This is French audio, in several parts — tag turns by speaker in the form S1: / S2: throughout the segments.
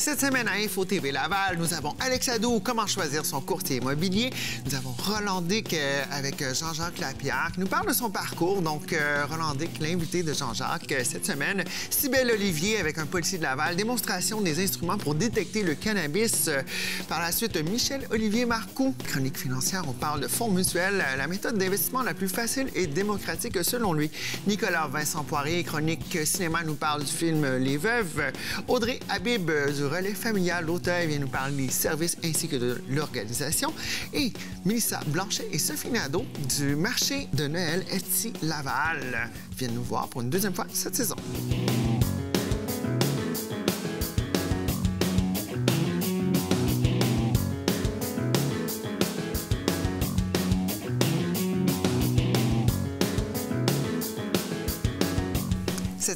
S1: Cette semaine à Info TV Laval, nous avons Alex Adou, comment choisir son courtier immobilier. Nous avons Roland Dick euh, avec euh, Jean-Jacques Lapierre qui nous parle de son parcours. Donc, euh, Roland Dick, l'invité de Jean-Jacques cette semaine. Cybelle Olivier avec un policier de Laval, démonstration des instruments pour détecter le cannabis. Par la suite, Michel Olivier Marcoux, chronique financière, on parle de fonds mutuels, la méthode d'investissement la plus facile et démocratique selon lui. Nicolas Vincent Poirier, chronique cinéma, nous parle du film Les Veuves. Audrey Habib du relais familial, l'auteur vient nous parler des services ainsi que de l'organisation. Et Mélissa Blanchet et Sophie Nadeau du marché de Noël Etsy Laval viennent nous voir pour une deuxième fois cette saison.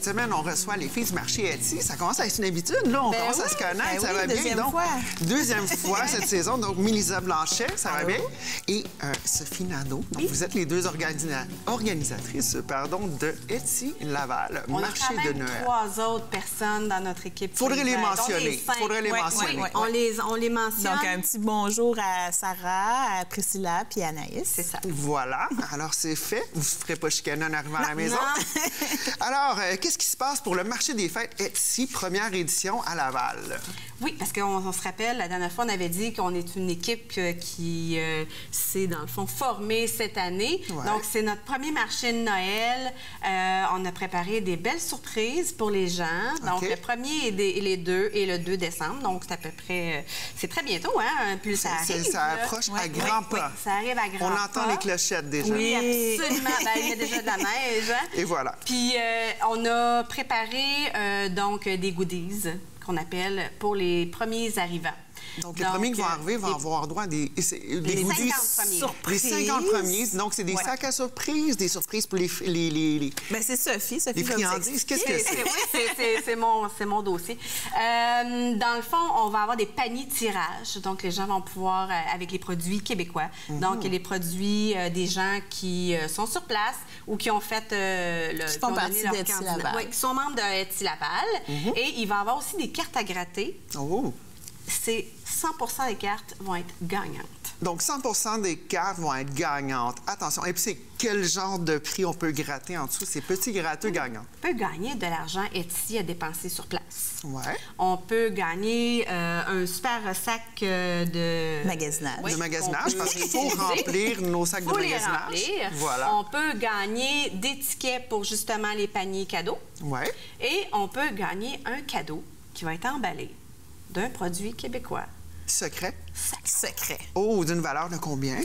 S1: Cette semaine, on reçoit les filles du marché Etsy. Ça commence à être une habitude, là. On
S2: Ben
S1: commence à se connaître.
S2: ben
S1: ça
S2: oui,
S1: va bien.
S2: deuxième
S1: donc,
S2: fois.
S1: deuxième fois cette saison. Donc, Mélisa Blanchet, ça va bien? Et euh, Sophie Nadeau. Donc, vous êtes les deux organisa- organisatrices pardon, de Etsy Laval,
S2: On
S1: marché de Noël.
S2: trois autres personnes dans notre équipe.
S1: Faudrait les mentionner. Faudrait les
S2: Ouais,
S1: mentionner.
S2: ouais, ouais. On, les, on les mentionne.
S3: Donc, un petit bonjour à Sarah, à Priscilla puis à Anaïs.
S2: C'est ça.
S1: Voilà. Alors, c'est fait. Vous ne ferez pas chicaner en arrivant à la maison.
S2: non.
S1: Alors, euh, qu'est-ce qui se passe pour le marché des fêtes Etsy, première édition à Laval?
S2: Oui, parce qu'on on se rappelle, la dernière fois, on avait dit qu'on est une équipe qui euh, s'est, dans le fond, formée cette année.
S1: Ouais.
S2: Donc, c'est notre premier marché de Noël. Euh, on a préparé des belles surprises pour les gens. Donc, le premier et, des- et les deux et le 2 décembre. Donc, c'est à peu près... euh, c'est très bientôt, hein? Plus ça arrive.
S1: ça
S2: là.
S1: approche à
S2: Ouais,
S1: grands pas.
S2: ça arrive à grands
S1: On
S2: pas.
S1: entend les clochettes déjà.
S2: Oui, absolument. Ben, il y a déjà de la neige. hein.
S1: Et voilà.
S2: Puis euh, on a préparé euh, donc des goodies qu'on appelle pour les premiers arrivants.
S1: Donc, les premiers qui vont arriver vont
S2: les-
S1: avoir droit à des, des
S2: Les
S1: goodies
S2: 50 premiers.
S1: Les
S3: Surprises.
S1: 50 premiers. Donc, c'est des sacs à surprise, des surprises pour les, les, les, les-
S3: Ben, c'est Sophie. Sophie
S1: les friandises. Qu'est-ce que
S2: C'est- oui, c'est- mon, c'est mon dossier. Euh, dans le fond, on va avoir des paniers de tirage. Donc, les gens vont pouvoir, euh, avec les produits québécois,
S1: Mhm.
S2: donc les produits euh, des gens qui euh, sont sur place ou qui ont fait euh, le.
S3: Qui font partie Laval.
S2: Oui, qui sont membres de Laval.
S1: Mhm.
S2: Et il va y avoir aussi des cartes à gratter.
S1: Oh!
S2: C'est 100% des cartes vont être gagnantes.
S1: Donc, 100% des cartes vont être gagnantes. Attention. Et puis, c'est quel genre de prix on peut gratter en dessous? Ces petits gratteux gagnants.
S2: On peut gagner de l'argent Etsy à dépenser sur place.
S1: Ouais.
S2: On peut gagner euh, un super sac euh, de
S3: Magasinage.
S2: Oui,
S1: de magasinage, parce qu'il faut remplir nos sacs de
S2: Faut les
S1: magasinage.
S2: remplir.
S1: Voilà.
S2: On peut gagner des tickets pour justement les paniers cadeaux.
S1: Ouais.
S2: Et on peut gagner un cadeau qui va être emballé d'un produit québécois.
S1: Secret.
S3: Secret.
S1: Oh, d'une valeur de combien?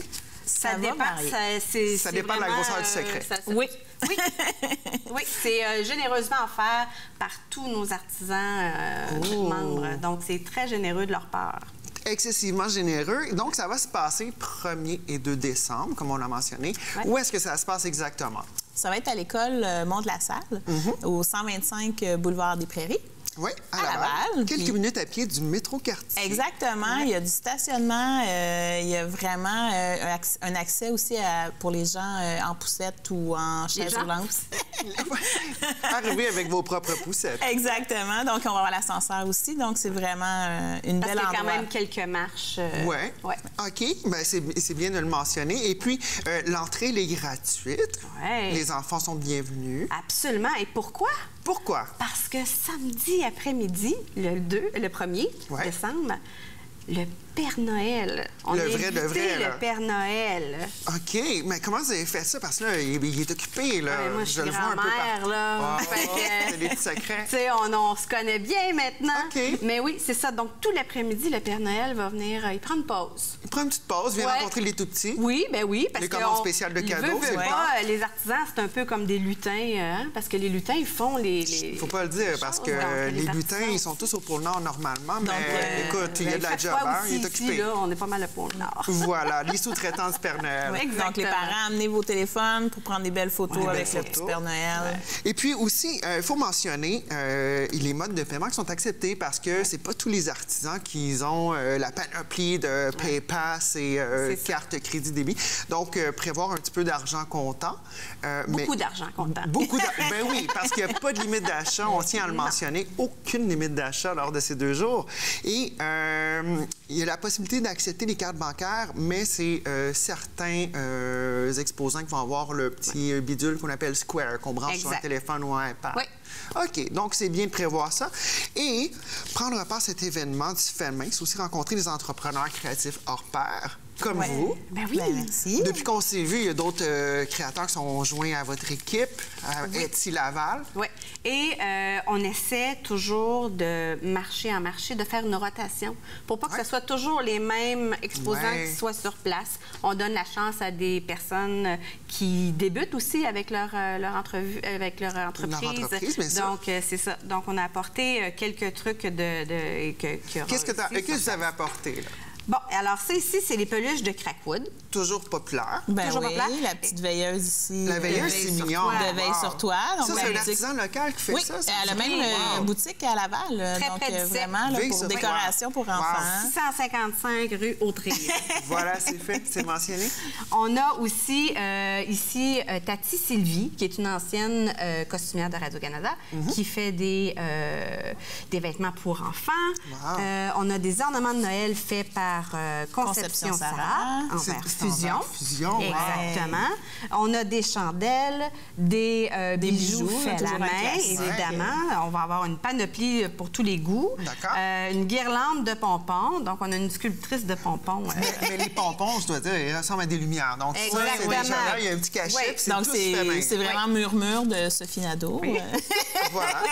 S2: Ça, dépend,
S3: varier.
S2: ça, c'est-
S1: Ça
S2: c'est
S1: dépend de la grosseur du
S2: euh,
S1: secret.
S2: ça- ça-
S3: Oui.
S2: Oui, oui c'est euh, généreusement offert par tous nos artisans euh,
S1: Oh.
S2: membres. Donc, c'est très généreux de leur part.
S1: excessivement généreux. Donc, ça va se passer 1er et 2 décembre, comme on l'a mentionné.
S2: Ouais.
S1: Où est-ce que ça se passe exactement?
S3: Ça va être à l'école Mont-de-la-Salle, au 125 euh, boulevard des Prairies.
S1: Oui, à,
S3: À
S1: Laval.
S3: Laval,
S1: Quelques
S3: puis-
S1: minutes à pied du métro quartier.
S3: Exactement. Il y a du stationnement. euh, il y a vraiment euh, un, acc- un accès aussi à- pour les gens euh, en poussette ou en chaise roulante.
S1: Arrivez avec vos propres poussettes.
S3: Exactement. Donc, on va avoir l'ascenseur aussi. Donc, c'est vraiment euh, une
S2: Parce
S3: belle
S2: qu'il y a quand
S3: endroit.
S2: même quelques marches. euh,
S1: Ouais.
S2: ouais.
S1: OK. Ben, c'est bien de le mentionner. Et puis, euh, l'entrée, elle est gratuite.
S2: Ouais.
S1: Les enfants sont bienvenus.
S2: Absolument. Et pourquoi?
S1: Pourquoi?
S2: Parce que samedi après-midi, le 2, le 1er
S1: Ouais.
S2: décembre, le Père Noël. On
S1: Le vrai
S2: invité
S1: vrai, là.
S2: le Père Noël.
S1: OK. Mais comment vous avez fait ça? Parce que là, il, il est occupé. Là.
S2: Ouais, moi, je suis
S1: le vois un peu partout.
S2: là.
S1: Ah,
S2: que-
S1: c'est des petits secrets.
S2: Tu sais, on, on se connaît bien maintenant.
S1: OK.
S2: Mais oui, c'est ça. Donc, tout l'après-midi, le Père Noël va venir, euh, il prend une pause.
S1: Il prend une petite pause, vient
S2: Ouais.
S1: rencontrer les tout-petits.
S2: Oui, ben oui, parce
S1: Les commandes
S2: on-
S1: spéciales de cadeaux, c'est le
S2: pas, euh, Les artisans, c'est un peu comme des lutins, hein, parce que les lutins, ils font les... les-
S1: Faut pas le dire, parce
S2: choses.
S1: que les lutins, ils sont tous au pôle Nord normalement. Mais
S3: euh,
S1: écoute, il y a de la job, hein, il est
S2: ici, là, on est pas mal le pôle Nord.
S1: Voilà, les sous-traitants du Père Noël.
S3: Oui, Donc, les parents, amenez vos téléphones pour prendre des belles photos
S1: Ouais,
S3: avec
S1: belles
S3: le
S1: photos.
S3: petit Père Noël.
S1: Et puis aussi, euh, il faut mentionner euh, les modes de paiement qui sont acceptés parce que c'est pas tous les artisans qui ont euh, la panoplie de PayPass et euh, carte crédit débit. Donc, euh, prévoir un petit peu d'argent comptant. Euh, mais-
S2: Beaucoup d'argent comptant.
S1: Beaucoup d'argent. ben oui, parce qu'il n'y a pas de limite d'achat. On tient à le mentionner. Aucune limite d'achat lors de ces deux jours. Et euh, il y a la possibilité d'accepter les cartes bancaires, mais c'est euh, certains euh, exposants qui vont avoir le petit bidule qu'on appelle Square, qu'on branche sur un téléphone ou un iPad.
S2: Oui.
S1: OK, donc c'est bien de prévoir ça. Et prendre part à cet événement du FEMIN, c'est aussi rencontrer des entrepreneurs créatifs hors pair, comme
S3: Ouais.
S1: vous.
S2: Ben oui.
S3: Ben, merci.
S1: Depuis qu'on s'est vu, il y a d'autres euh, créateurs qui sont joints à votre équipe, à Etsy Laval.
S2: Oui. Et euh, on essaie toujours de marché en marché, de faire une rotation pour pas que
S1: Ouais.
S2: ce soit toujours les mêmes exposants
S1: Ouais.
S2: qui soient sur place. On donne la chance à des personnes euh, qui débutent aussi avec leur, leur entrevue, avec leur entreprise.
S1: entreprise, bien sûr.
S2: Donc, c'est ça. Donc, on a apporté quelques trucs de... de- que- que-
S1: Qu'est-ce que, qu'est-ce que vous avez apporté, là?
S2: Bon, alors ça ici, c'est les peluches de Crackwood.
S1: Toujours populaire.
S3: Ben
S2: Toujours
S3: oui,
S2: plat.
S3: la petite veilleuse ici.
S1: La veilleuse, c'est mignon.
S3: de veille
S1: Wow.
S3: sur toi. Donc,
S1: Ça, c'est un artisan local qui fait
S3: Oui,
S1: ça.
S3: elle a même
S2: Oui,
S3: euh,
S1: wow.
S3: boutique à Laval,
S2: Très
S3: donc
S2: près
S3: euh,
S2: du
S3: vraiment là, pour décoration pour
S1: Wow.
S3: enfants.
S2: 655 rue Autry.
S1: Voilà, c'est fait, c'est mentionné.
S2: On a aussi euh, ici euh, Tati Sylvie, qui est une ancienne euh, costumière de Radio-Canada,
S1: Mhm.
S2: qui fait des, euh, des vêtements pour enfants.
S1: Wow.
S2: Euh, on a des ornements de Noël faits par euh, Conception,
S3: Conception
S2: Sarah, fusion. Exactement. On a des chandelles, des, euh,
S3: Des
S2: bijoux,
S3: bijoux,
S2: faits à la main, évidemment. On va avoir une panoplie pour tous les goûts.
S1: D'accord.
S2: Euh, une guirlande de pompons. Donc, on a une sculptrice de pompons. euh,
S1: Mais, mais les pompons, je dois dire, ils ressemblent à des lumières. Donc, ça, c'est. Il y a un petit cachet,
S2: Oui.
S1: puis c'est
S3: Donc, vraiment murmure de Sophie Nadeau euh,
S1: Voilà.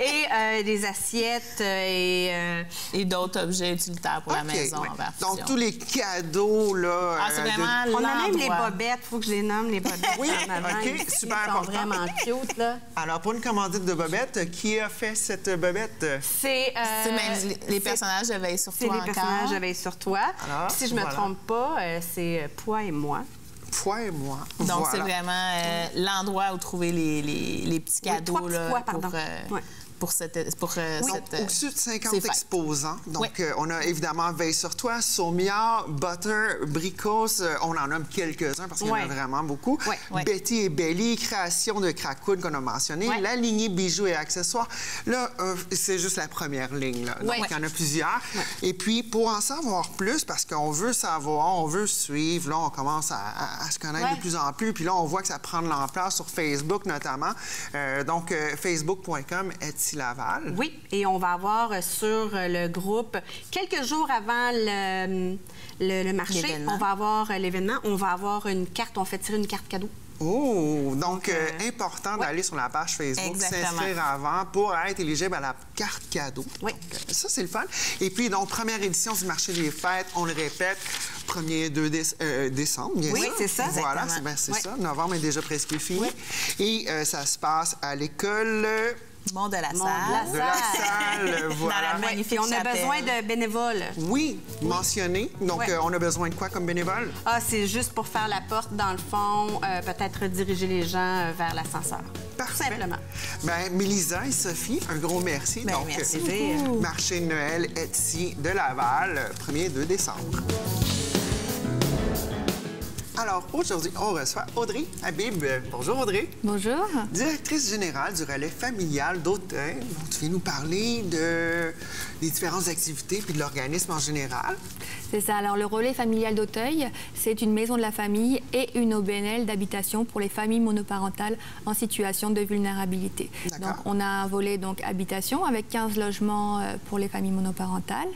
S2: et euh, des assiettes euh, et euh,
S3: et d'autres objets utilitaires pour la maison
S1: ouais. Donc, tous les cadeaux, là.
S3: Ah, c'est
S1: euh, de-
S3: vraiment
S2: on a même les bobettes, faut que je les nomme les bobettes
S1: Oui,
S2: en avant.
S1: OK,
S2: ici,
S1: super
S2: elles sont
S1: important.
S2: vraiment cute là.
S1: Alors, pour une commandite de bobette, qui a fait cette bobette?
S2: C'est euh,
S3: C'est même les- les
S2: c'est-
S3: personnages de Veille sur
S2: C'est
S3: toi
S2: les
S3: encore.
S2: personnages de Veille sur toi.
S1: Alors,
S2: Puis si je me
S1: voilà.
S2: trompe pas, euh, c'est Poids et moi.
S1: Foi et moi.
S3: Donc, c'est vraiment euh, l'endroit où trouver les, les, les petits cadeaux
S2: petits
S3: là, pour, euh, pour cette... Pour, euh, cette,
S1: au-dessus de 50
S3: c'est fait.
S1: exposants. Donc, on a évidemment Veille sur toi, Saumia, Butter, Bricos. on en nomme quelques-uns parce qu'il y en a vraiment beaucoup. Betty et Belly, création de Crackwood qu'on a mentionné. La lignée bijoux et accessoires. Là, c'est juste la première ligne. Là. Donc, il y en a plusieurs. Et puis, pour en savoir plus, parce qu'on veut savoir, on veut suivre, là, on commence à, à- à se connaître
S2: Ouais.
S1: de plus en plus. Puis là, on voit que ça prend de l'ampleur sur Facebook notamment. Euh, donc, euh, facebook.com, Etsy Laval.
S2: Oui, et on va avoir euh, sur le groupe, quelques jours avant le, le- le marché, on va avoir l'événement, on va avoir une carte, on fait tirer une carte cadeau.
S1: Oh, donc, euh,
S2: euh,
S1: important
S2: ouais.
S1: d'aller sur la page Facebook, s'inscrire avant pour être éligible à la carte cadeau.
S2: Oui.
S1: Donc, ça, c'est le fun. Et puis, donc, première édition du marché des fêtes, on le répète, 1er 2 déce- euh, décembre, bien
S2: Oui,
S1: sûr.
S2: c'est ça.
S1: Voilà, c'est ben,
S2: Oui.
S1: ça. Novembre est déjà presque fini. Et euh, ça se passe à l'école euh,
S3: Monde de la salle.
S1: de la salle. voilà.
S3: la
S2: Oui,
S3: Magnifique
S2: on a
S3: chapelle.
S2: besoin de bénévoles.
S1: Oui, mentionné. Donc,
S2: Ouais.
S1: euh, on a besoin de quoi comme bénévole?
S2: Ah, c'est juste pour faire la porte, dans le fond, euh, peut-être diriger les gens euh, vers l'ascenseur.
S1: Parfait.
S2: Simplement.
S1: Ben, Mélisa et Sophie, un gros merci.
S3: Ben,
S1: Donc,
S3: merci
S1: euh, marché de Noël Etsy de Laval, euh, 1er 2 décembre. Alors, aujourd'hui, on reçoit Audrey Habib. Bonjour, Audrey.
S4: Bonjour.
S1: Directrice générale du relais familial d'Auteuil. Tu viens nous parler de, des différentes activités puis de l'organisme en général.
S4: C'est ça. Alors, le relais familial d'Auteuil, c'est une maison de la famille et une OBNL d'habitation pour les familles monoparentales en situation de vulnérabilité. Donc, on a un volet donc habitation avec 15 logements euh, pour les familles monoparentales.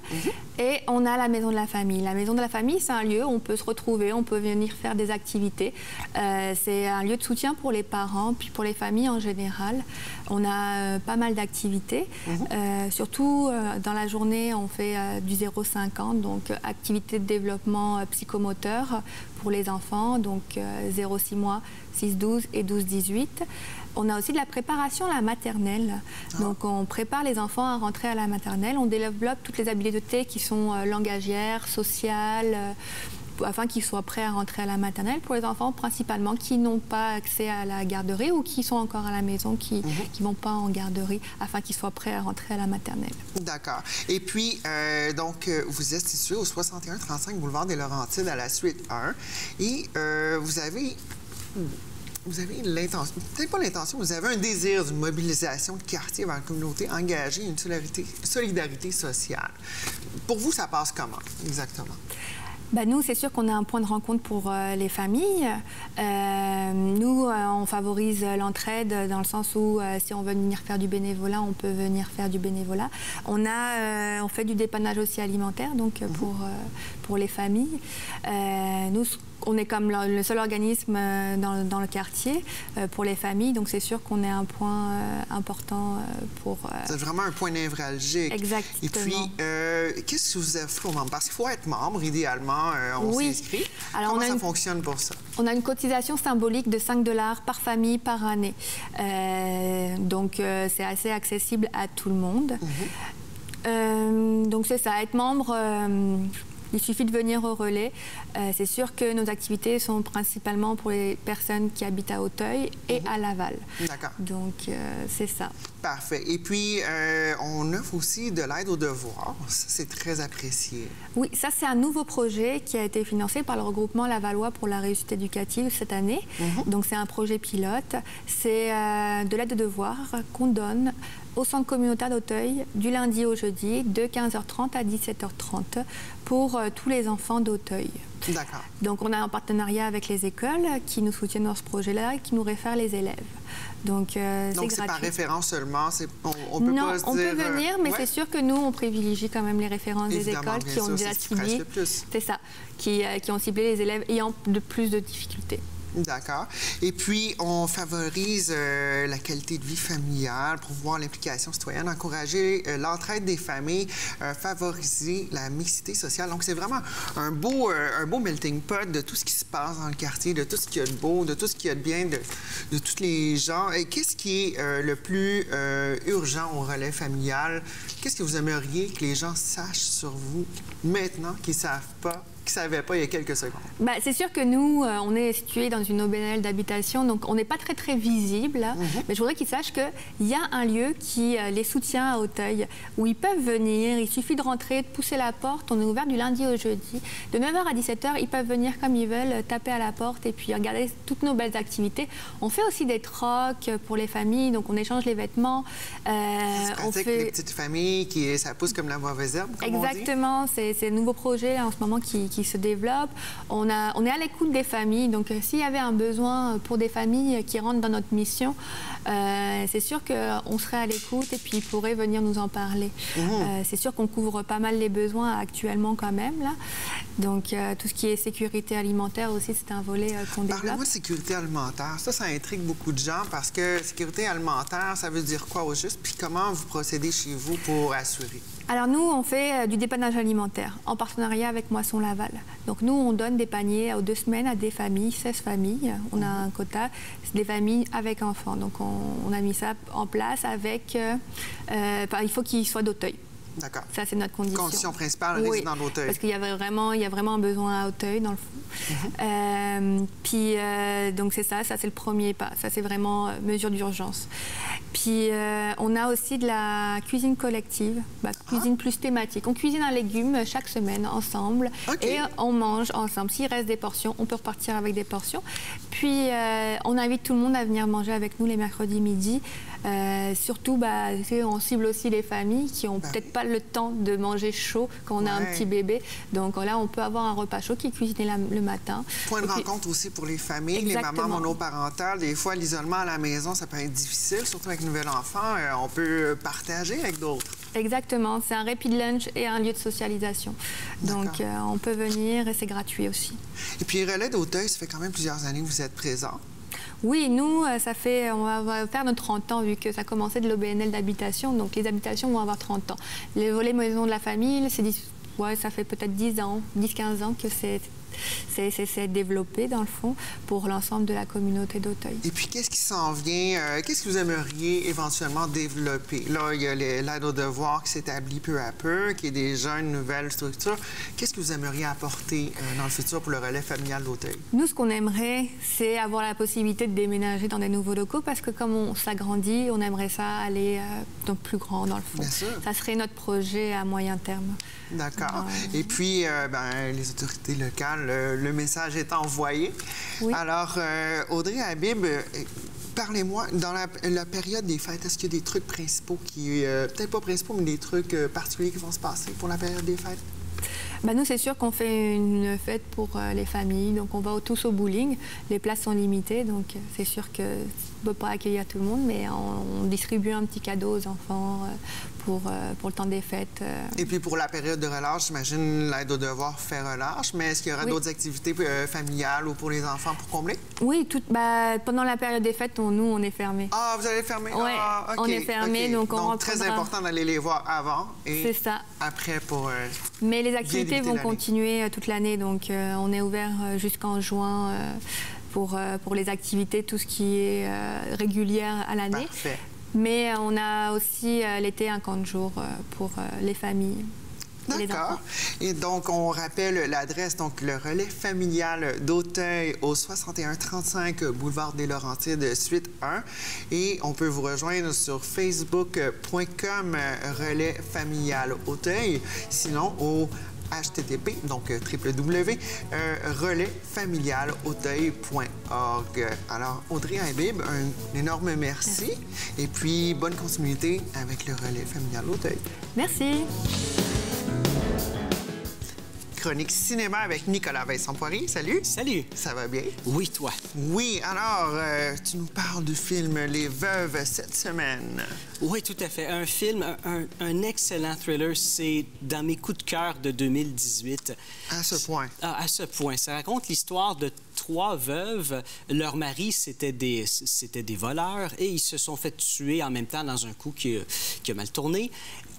S4: Et on a la maison de la famille. La maison de la famille, c'est un lieu où on peut se retrouver, on peut venir faire des activités. Euh, c'est un lieu de soutien pour les parents, puis pour les familles en général. On a euh, pas mal d'activités. Euh, surtout dans la journée, on fait du 0,50, donc euh, activités de développement euh, psychomoteur pour les enfants, donc 0-6 mois, 6-12 et 12-18. On a aussi de la préparation à la maternelle. Ah. Donc, on prépare les enfants à rentrer à la maternelle. On développe toutes les habiletés qui sont langagières, sociales, afin qu'ils soient prêts à rentrer à la maternelle pour les enfants principalement qui n'ont pas accès à la garderie ou qui sont encore à la maison, qui ne mhm. vont pas en garderie, afin qu'ils soient prêts à rentrer à la maternelle.
S1: D'accord. Et puis, euh, donc, euh, vous êtes situé au 6135 boulevard des Laurentides à la suite 1 et euh, vous avez vous avez l'intention, peut-être pas l'intention, vous avez un désir d'une mobilisation de quartier vers la communauté engagée, une solidarité, solidarité sociale. Pour vous, ça passe comment exactement?
S4: Bah, nous, c'est sûr qu'on a un point de rencontre pour euh, les familles. Euh, nous, euh, on favorise l'entraide dans le sens où si on veut venir faire du bénévolat, on peut venir faire du bénévolat. On, a, on fait du dépannage aussi alimentaire, donc mhm. pour, pour les familles. nous, on est comme le seul organisme euh, dans, le quartier euh, pour les familles, donc c'est sûr qu'on est un point euh, important pour...
S1: C'est vraiment un point névralgique.
S4: Exactement.
S1: Et puis, qu'est-ce que vous offrez aux membres? Parce qu'il faut être membre, idéalement, on s'inscrit. Alors, Comment ça fonctionne pour ça?
S4: On a une cotisation symbolique de 5 dollars par famille par année. donc, c'est assez accessible à tout le monde. Mhm. donc, c'est ça, être membre il suffit de venir au relais. Euh, c'est sûr que nos activités sont principalement pour les personnes qui habitent à Auteuil et mhm. à Laval.
S1: D'accord.
S4: Donc, euh, c'est ça.
S1: Parfait. Et puis, euh, on offre aussi de l'aide aux devoirs. C'est très apprécié.
S4: Oui, ça, c'est un nouveau projet qui a été financé par le regroupement Lavallois pour la réussite éducative cette année. Mhm. Donc, c'est un projet pilote. C'est de l'aide aux devoirs qu'on donne au centre communautaire d'Auteuil du lundi au jeudi de 15h30 à 17h30 pour euh, tous les enfants d'Auteuil.
S1: D'accord.
S4: Donc on a un partenariat avec les écoles qui nous soutiennent dans ce projet-là et qui nous réfèrent les élèves. Donc euh,
S1: c'est
S4: gratuit.
S1: par référence seulement, on, peut
S4: non,
S1: pas
S4: on peut venir, mais c'est sûr que nous on privilégie quand même les références des écoles qui ont déjà ciblé, c'est ça, qui, euh, qui ont ciblé les élèves ayant de plus de difficultés.
S1: D'accord. Et puis, on favorise euh, la qualité de vie familiale, promouvoir l'implication citoyenne, encourager euh, l'entraide des familles, euh, favoriser la mixité sociale. Donc, c'est vraiment un beau, un beau melting pot de tout ce qui se passe dans le quartier, de tout ce qu'il y a de beau, de tout ce qu'il y a de bien, de, de tous les gens. Et qu'est-ce qui est le plus urgent au relais familial? Qu'est-ce que vous aimeriez que les gens sachent sur vous maintenant qu'ils ne savent pas qui ne savaient pas il y a quelques secondes?
S4: Bah, c'est sûr que nous, euh, on est situé dans une OBNL d'habitation, donc on n'est pas très, très visible. Mhm. Mais je voudrais qu'ils sachent qu'il y a un lieu qui euh, les soutient à Auteuil, où ils peuvent venir. Il suffit de rentrer, de pousser la porte. On est ouvert du lundi au jeudi. De 9h à 17h, ils peuvent venir comme ils veulent, taper à la porte et puis regarder toutes nos belles activités. On fait aussi des trocs pour les familles, donc on échange les vêtements.
S1: Euh, on fait... les petites familles, qui, ça pousse comme la mauvaise herbe,
S4: comme Exactement. C'est un nouveau projet en ce moment qui, qui se développe. On, a, on est à l'écoute des familles. Donc, euh, s'il y avait un besoin pour des familles qui rentrent dans notre mission, euh, c'est sûr qu'on serait à l'écoute et puis ils pourraient venir nous en parler. Mmh. Euh, c'est sûr qu'on couvre pas mal les besoins actuellement quand même. Là. Donc, tout ce qui est sécurité alimentaire aussi, c'est un volet qu'on développe.
S1: Parlez-moi de sécurité alimentaire. Ça, ça intrigue beaucoup de gens parce que sécurité alimentaire, ça veut dire quoi au juste? Puis comment vous procédez chez vous pour assurer?
S4: Alors nous, on fait du dépannage alimentaire en partenariat avec Moisson Laval. Donc nous, on donne des paniers aux deux semaines à des familles, 16 familles. On a un quota, des familles avec enfants. Donc on, a mis ça en place avec... Euh, euh, il faut qu'ils soient d'Auteuil.
S1: D'accord.
S4: Ça, c'est notre condition.
S1: Condition principale, oui, résident d'Auteuil.
S4: Parce qu'il y, avait vraiment, il y a vraiment un besoin à Auteuil, dans le fond. Mhm. Euh, puis, donc, c'est ça, ça, c'est le premier pas. Ça, c'est vraiment mesure d'urgence. Puis euh, on a aussi de la cuisine collective, bah, cuisine plus thématique. On cuisine un légume chaque semaine ensemble et on mange ensemble. S'il reste des portions, on peut repartir avec des portions. Puis euh, on invite tout le monde à venir manger avec nous les mercredis midi. Euh, surtout, bah, on cible aussi les familles qui n'ont bah peut-être pas le temps de manger chaud quand on a un petit bébé. Donc là, on peut avoir un repas chaud qui est cuisiné le matin.
S1: Point de rencontre aussi pour les familles, les mamans monoparentales. Des fois, l'isolement à la maison, ça peut être difficile, surtout avec un nouvel enfant. Euh, on peut partager avec d'autres.
S4: Exactement. C'est un de lunch et un lieu de socialisation. Donc, euh, on peut venir et c'est gratuit aussi.
S1: Et puis, Relais d'Auteuil, ça fait quand même plusieurs années que vous êtes présent.
S4: Oui, nous, euh, ça fait, on va faire notre 30 ans vu que ça a commencé de l'OBNL d'habitation. Donc, les habitations vont avoir 30 ans. Les volets maison de la famille, ça fait peut-être 10 ans, 10-15 ans que c'est c'est développé, dans le fond, pour l'ensemble de la communauté d'Auteuil.
S1: Et puis, qu'est-ce qui s'en vient? Euh, qu'est-ce que vous aimeriez éventuellement développer? Là, il y a l'aide au devoir qui s'établit peu à peu, qui est déjà une nouvelle structure. Qu'est-ce que vous aimeriez apporter euh, dans le futur pour le relais familial d'Auteuil?
S4: Nous, ce qu'on aimerait, c'est avoir la possibilité de déménager dans des nouveaux locaux parce que comme on s'agrandit, on aimerait ça aller euh, plus grand, dans le fond.
S1: Bien sûr.
S4: Ça serait notre projet à moyen terme.
S1: D'accord. Et puis, euh, ben, les autorités locales, le, message est envoyé. Alors, euh, Audrey Habib, euh, parlez-moi, dans la, période des fêtes, est-ce qu'il y a des trucs principaux qui, peut-être pas principaux, mais des trucs particuliers qui vont se passer pour la période des fêtes?
S4: Ben nous, c'est sûr qu'on fait une fête pour les familles. Donc, on va tous au bowling. Les places sont limitées. Donc, c'est sûr que ne peut pas accueillir tout le monde, mais on, distribue un petit cadeau aux enfants pour, euh, pour le temps des fêtes. Euh.
S1: Et puis pour la période de relâche, j'imagine l'aide au devoir fait relâche, mais est-ce qu'il y aura d'autres activités euh, familiales ou pour les enfants pour combler?
S4: Oui, tout, bah, pendant la période des fêtes, on, nous, on est fermé.
S1: Ah, vous allez fermer?
S4: Oui,
S1: ah,
S4: on est fermé, donc on
S1: donc, très important d'aller les voir avant et
S4: ça.
S1: après pour
S4: Mais les activités vont continuer toute l'année, donc on est ouvert jusqu'en juin pour, pour les activités, tout ce qui est régulière à l'année. Mais on a aussi euh, l'été un camp de jour euh, pour euh, les familles.
S1: D'accord. Et donc, on rappelle l'adresse, donc le relais familial d'Auteuil au 6135 boulevard des Laurentides, suite 1. Et on peut vous rejoindre sur facebook.com relais familial Auteuil. Sinon, au http, donc euh, www.relaisfamilialauteuil.org. Alors, Audrey Habib, un énorme merci. Et puis, bonne continuité avec le relais familial Auteuil.
S4: Merci
S1: chronique cinéma avec Nicolas Vincent Poirier. Salut.
S5: Salut.
S1: Ça va bien?
S5: Oui, toi.
S1: Oui, alors, euh, tu nous parles du film Les Veuves cette semaine.
S5: Oui, tout à fait. Un film, un, excellent thriller. C'est dans mes coups de cœur de 2018.
S1: À ce point.
S5: Ah, à ce point. Ça raconte l'histoire de trois veuves. Leur mari, c'était des, c'était des voleurs et ils se sont fait tuer en même temps dans un coup qui, qui a mal tourné.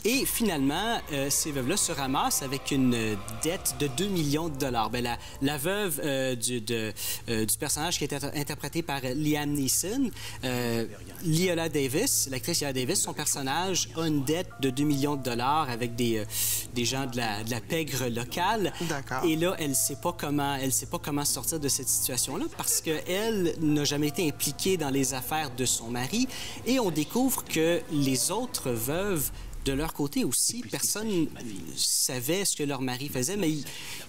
S5: Et finalement, euh, ces veuves-là se ramassent avec une dette de 2 millions de dollars. Bien, la, la veuve euh, du, de, euh, du personnage qui est interprété par Liam Neeson, Liola Davis, l'actrice Liola Davis, son personnage a une dette de 2 millions de dollars avec des, des gens de la, de la pègre locale.
S1: D'accord.
S5: Et là, elle ne sait pas comment, elle sait pas comment sortir de cette situation-là parce qu'elle n'a jamais été impliquée dans les affaires de son mari. Et on découvre que les autres veuves de leur côté aussi, personne ne savait ce que leur mari faisait, mais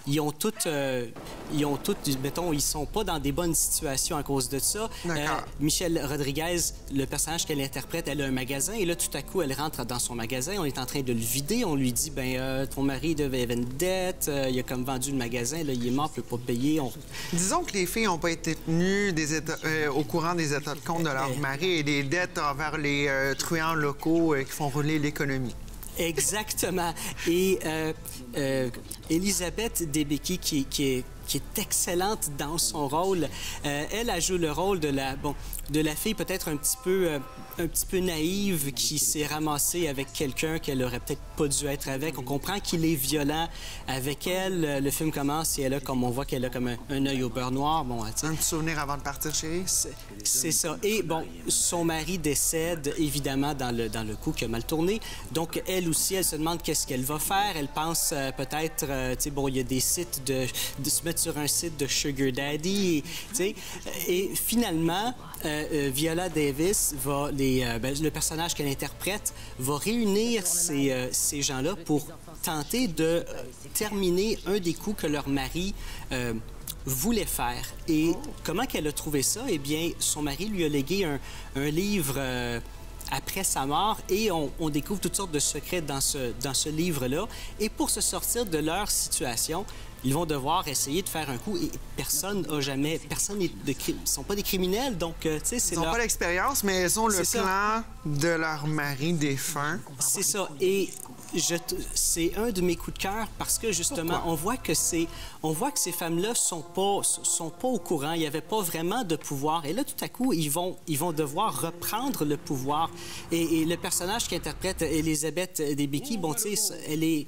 S5: ils, ont toutes, euh, ils ont toutes, mettons, ils sont pas dans des bonnes situations à cause de ça.
S1: Euh,
S5: Michelle Rodriguez, le personnage qu'elle interprète, elle a un magasin et là, tout à coup, elle rentre dans son magasin. On est en train de le vider. On lui dit, ben, euh, ton mari devait avoir une dette. il a comme vendu le magasin. Là, il est mort, il peut pas payer.
S1: Disons que les filles n'ont pas été tenues des états, au courant des états de compte de leur mari et des dettes envers les truands locaux qui font rouler l'économie.
S5: Exactement. Et euh, euh, Elisabeth Debicki, qui, qui, est, qui est excellente dans son rôle, euh, elle a joué le rôle de la, bon, de la fille peut-être un petit peu euh, un petit peu naïve qui s'est ramassée avec quelqu'un qu'elle aurait peut-être pas dû être avec. On comprend qu'il est violent avec elle. Le film commence et elle a comme on voit qu'elle a comme un, œil au beurre noir. Bon,
S1: un petit souvenir avant de partir chérie.
S5: C'est ça. Et bon, son mari décède évidemment dans le dans le coup qui a mal tourné. Donc elle aussi, elle se demande qu'est-ce qu'elle va faire. Elle pense euh, peut-être, euh, tu sais, bon, il y a des sites de, de se mettre sur un site de sugar daddy, tu sais. Et finalement. Euh, euh, Viola Davis va euh, ben, le personnage qu'elle interprète va réunir ces, ces gens-là pour tenter de terminer un des coups que leur mari voulait faire. Et comment qu'elle a trouvé ça? Eh bien, son mari lui a légué un, un livre après sa mort et on, on, découvre toutes sortes de secrets dans ce, dans ce livre-là. Et pour se sortir de leur situation, ils vont devoir essayer de faire un coup et personne n'a jamais, personne n'est de, sont pas des criminels, donc euh, tu sais, c'est
S1: Ils n'ont pas l'expérience, mais ils ont le plan de leur mari défunt.
S5: C'est ça. Et c'est un de mes coups de cœur parce que justement, on voit que on voit que ces femmes-là sont pas, sont pas au courant. Il n'y avait pas vraiment de pouvoir. Et là, tout à coup, ils vont, ils vont devoir reprendre le pouvoir. Et, et le personnage qui interprète Elisabeth Debicki, bon, tu sais, elle est,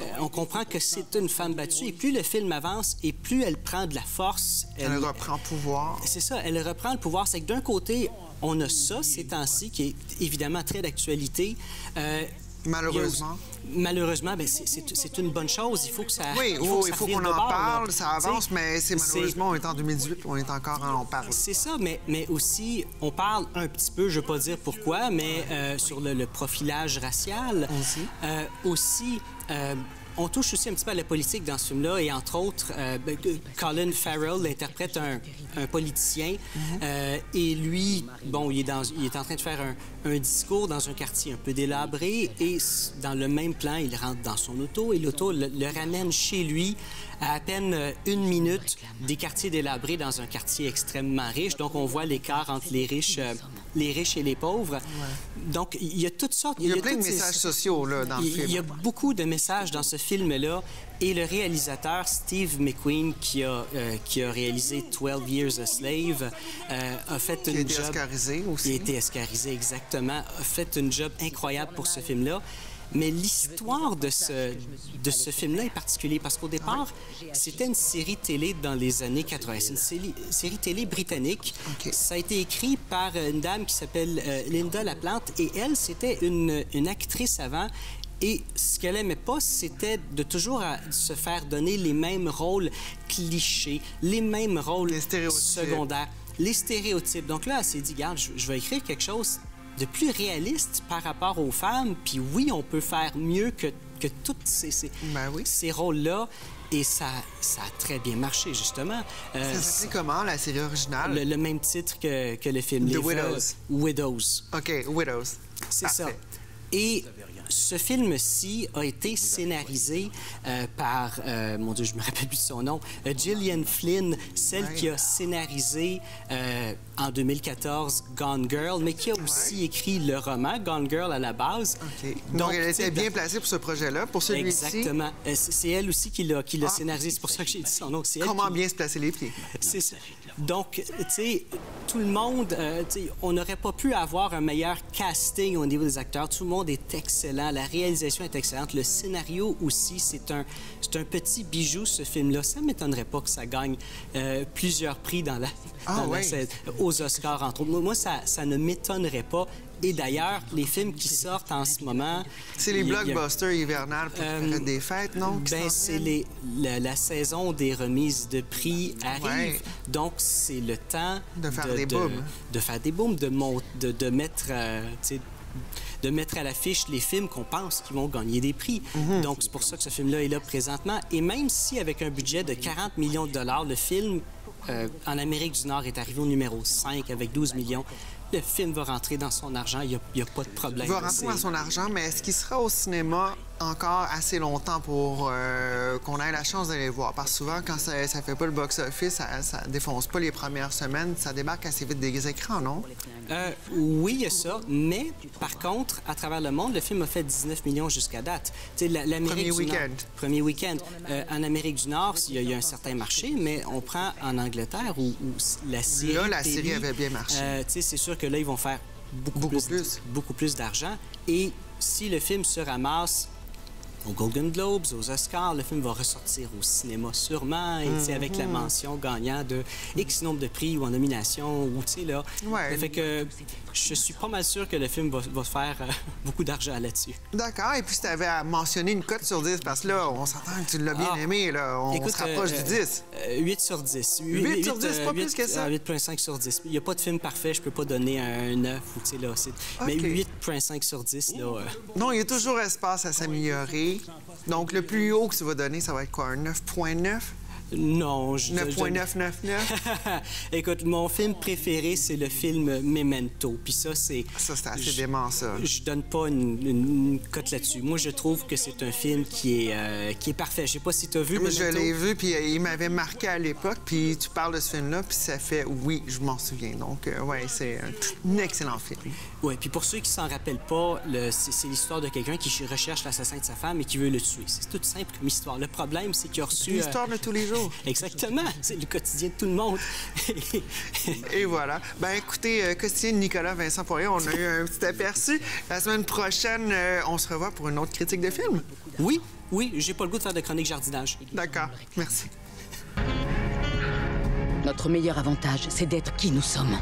S5: euh, on comprend que c'est une femme battue. Et plus le film avance, et plus elle prend de la force.
S1: Elle reprend pouvoir.
S5: C'est ça, elle reprend le pouvoir. C'est que d'un côté, on a ça ces temps-ci, qui est évidemment très d'actualité. Euh,
S1: Malheureusement.
S5: malheureusement, ben, c'est- une bonne chose. Il faut que ça.
S1: Oui,
S5: il
S1: faut qu'on en
S5: bord, là.
S1: parle, ça avance,
S5: T'sais,
S1: mais c'est malheureusement, on est en 2018, on est encore, on en parle.
S5: c'est ça, mais, mais aussi, on parle un petit peu, je ne veux pas dire pourquoi, mais euh, sur le, le profilage racial.
S1: Aussi.
S5: Euh, aussi, euh, on touche aussi un petit peu à la politique dans ce film-là, et entre autres, euh, ben, Colin Farrell interprète un, un politicien, euh, et lui, bon, il est, dans, il est en train de faire un, un discours dans un quartier un peu délabré, et dans le même plan, il rentre dans son auto, et l'auto le, le ramène chez lui à à peine euh, une minute des quartiers délabrés dans un quartier extrêmement riche. Donc, on voit l'écart entre les riches, euh, les riches et les pauvres. Donc, il y a toutes sortes...
S1: Il y a plein de
S5: toutes ces-
S1: messages sociaux là, dans le
S5: il
S1: film.
S5: il y a beaucoup de messages dans ce film-là. Et le réalisateur Steve McQueen, qui a, euh, qui a réalisé 12 Years a Slave, euh, a fait
S1: Qui a
S5: une
S1: été
S5: job...
S1: oscarisé aussi.
S5: Qui a été oscarisé, exactement. A fait une job incroyable pour ce film-là. Mais l'histoire de ce, de ce film-là est particulier parce qu'au départ, c'était une série télé dans les années 80. C'est une série, série télé britannique. Ça a été écrit par une dame qui s'appelle euh, Linda Laplante et elle, c'était une, une actrice avant. Et ce qu'elle aimait pas, c'était de toujours se faire donner les mêmes rôles clichés, les mêmes rôles
S1: Les
S5: secondaires, les stéréotypes. Donc là, elle s'est dit, garde, je vais écrire quelque chose de plus réaliste par rapport aux femmes. Puis oui, on peut faire mieux que, que tous ces, ces,
S1: Ben oui.
S5: ces rôles-là. Et ça, ça a très bien marché, justement. Euh,
S1: Ça s'appelait comment, la série originale?
S5: le, le même titre que, que le film.
S1: The
S5: Live,
S1: Widows.
S5: Widows.
S1: OK, Widows.
S5: C'est ça. Et ce film-ci a été scénarisé euh, par, euh, mon Dieu, je me rappelle plus de son nom, euh, Gillian Flynn, celle qui a scénarisé euh, en 2014 Gone Girl, mais qui a aussi écrit le roman Gone Girl à la base.
S1: Donc, elle était bien placée pour ce projet-là. Pour celui-ci,
S5: Exactement. C'est elle aussi qui l'a
S1: Ah.
S5: scénarisé. C'est pour ça que j'ai dit son nom.
S1: Comment
S5: qui-
S1: bien se placer les pieds?
S5: c'est ça. Donc, tu sais, tout le monde, euh, on n'aurait pas pu avoir un meilleur casting au niveau des acteurs. Tout le monde est excellent. La réalisation est excellente. Le scénario aussi, c'est un, un petit bijou, ce film-là. Ça ne m'étonnerait pas que ça gagne euh, plusieurs prix dans la,
S1: Ah,
S5: dans la aux Oscars, entre autres. Moi, moi, ça, ça ne m'étonnerait pas. Et d'ailleurs, les films qui sortent en ce moment...
S1: C'est les blockbusters hivernales pour
S5: Euh,
S1: des fêtes, non?
S5: Ben, c'est les, la, la saison des remises de prix arrive.
S1: Ouais.
S5: Donc, c'est le temps
S1: De faire des booms.
S5: De, faire des booms, de, de, de mettre... euh, de mettre à l'affiche les films qu'on pense qui vont gagner des prix.
S1: Mhm.
S5: Donc, c'est pour ça que ce film-là est là présentement. Et même si, avec un budget de 40 millions de dollars, le film euh, en Amérique du Nord est arrivé au numéro 5 avec 12 millions, le film va rentrer dans son argent. Il n'y a, pas de problème.
S1: Il va rentrer dans son argent, mais est-ce qu'il sera au cinéma? Encore assez longtemps pour euh, qu'on ait la chance d'aller le voir? Parce que souvent, quand ça ne fait pas le box-office, ça, ça défonce pas les premières semaines, ça débarque assez vite des écrans, non?
S5: Euh, oui, il y a ça, mais par contre, à travers le monde, le film a fait 19 millions jusqu'à date. L'Amérique
S1: Premier week-end.
S5: premier week-end. Euh, en Amérique du Nord, il y, y a un certain marché, mais on prend en Angleterre où, où la série.
S1: Là, la
S5: télé,
S1: série avait bien marché.
S5: c'est sûr que là, ils vont faire beaucoup,
S1: Beaucoup
S5: plus,
S1: plus.
S5: beaucoup plus d'argent. Et si le film se ramasse aux Golden Globes, aux Oscars, le film va ressortir au cinéma sûrement, et, sais, avec
S1: Mhm.
S5: la mention gagnant de X nombre de prix ou en nomination, ou tu sais, là.
S1: Ouais.
S5: Ça fait que je suis pas mal sûr que le film va, va faire euh, beaucoup d'argent là-dessus.
S1: D'accord. Et puis, tu avais à mentionner une cote sur 10, parce que là, on s'entend que tu l'as bien
S5: Ah.
S1: aimé, là. On
S5: Écoute,
S1: se rapproche
S5: euh,
S1: du 10.
S5: euh, 8 sur 10.
S1: 8 sur 10, pas plus que ça?
S5: euh, 8,5 sur 10. Il n'y a pas de film parfait, je peux pas donner un 9 ou tu sais là. c'est- Mais
S1: Ok.
S5: 8,5 sur 10, là. euh,
S1: Non, il y a toujours espace à s'améliorer. Donc, le plus haut que tu vas donner, ça va être quoi? Un 9.9?
S5: Non, je... je-
S1: 9.999?
S5: Écoute, mon film préféré, c'est le film Memento. Puis ça, c'est...
S1: Ça, c'est assez
S5: je-
S1: dément, ça.
S5: Je donne pas une, une- une cote là-dessus. Moi, je trouve que c'est un film qui est, euh, qui est parfait. Je sais pas si tu as vu
S1: Moi, je l'ai vu, puis euh, il m'avait marqué à l'époque, puis tu parles de ce film-là, puis ça fait oui, je m'en souviens. Donc, euh, ouais, c'est un, excellent film.
S5: Oui, puis pour ceux qui s'en rappellent pas, c'est l'histoire de quelqu'un qui recherche l'assassin de sa femme et qui veut le tuer. C'est tout simple comme histoire. Le problème, c'est qu'il a reçu... euh,
S1: L'histoire de tous les jours.
S5: Exactement. C'est le quotidien de tout le monde.
S1: Et voilà. Ben écoutez, euh, quotidien de Nicolas Vincent Poirier, on a eu un petit aperçu. La semaine prochaine, euh, on se revoit pour une autre critique de film.
S5: oui, oui, j'ai pas le goût de faire de chronique jardinage.
S1: D'accord. Merci.
S6: Notre meilleur avantage, c'est d'être qui nous sommes.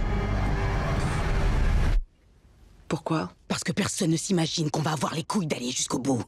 S7: Pourquoi?
S6: Parce que personne ne s'imagine qu'on va avoir les couilles d'aller jusqu'au bout.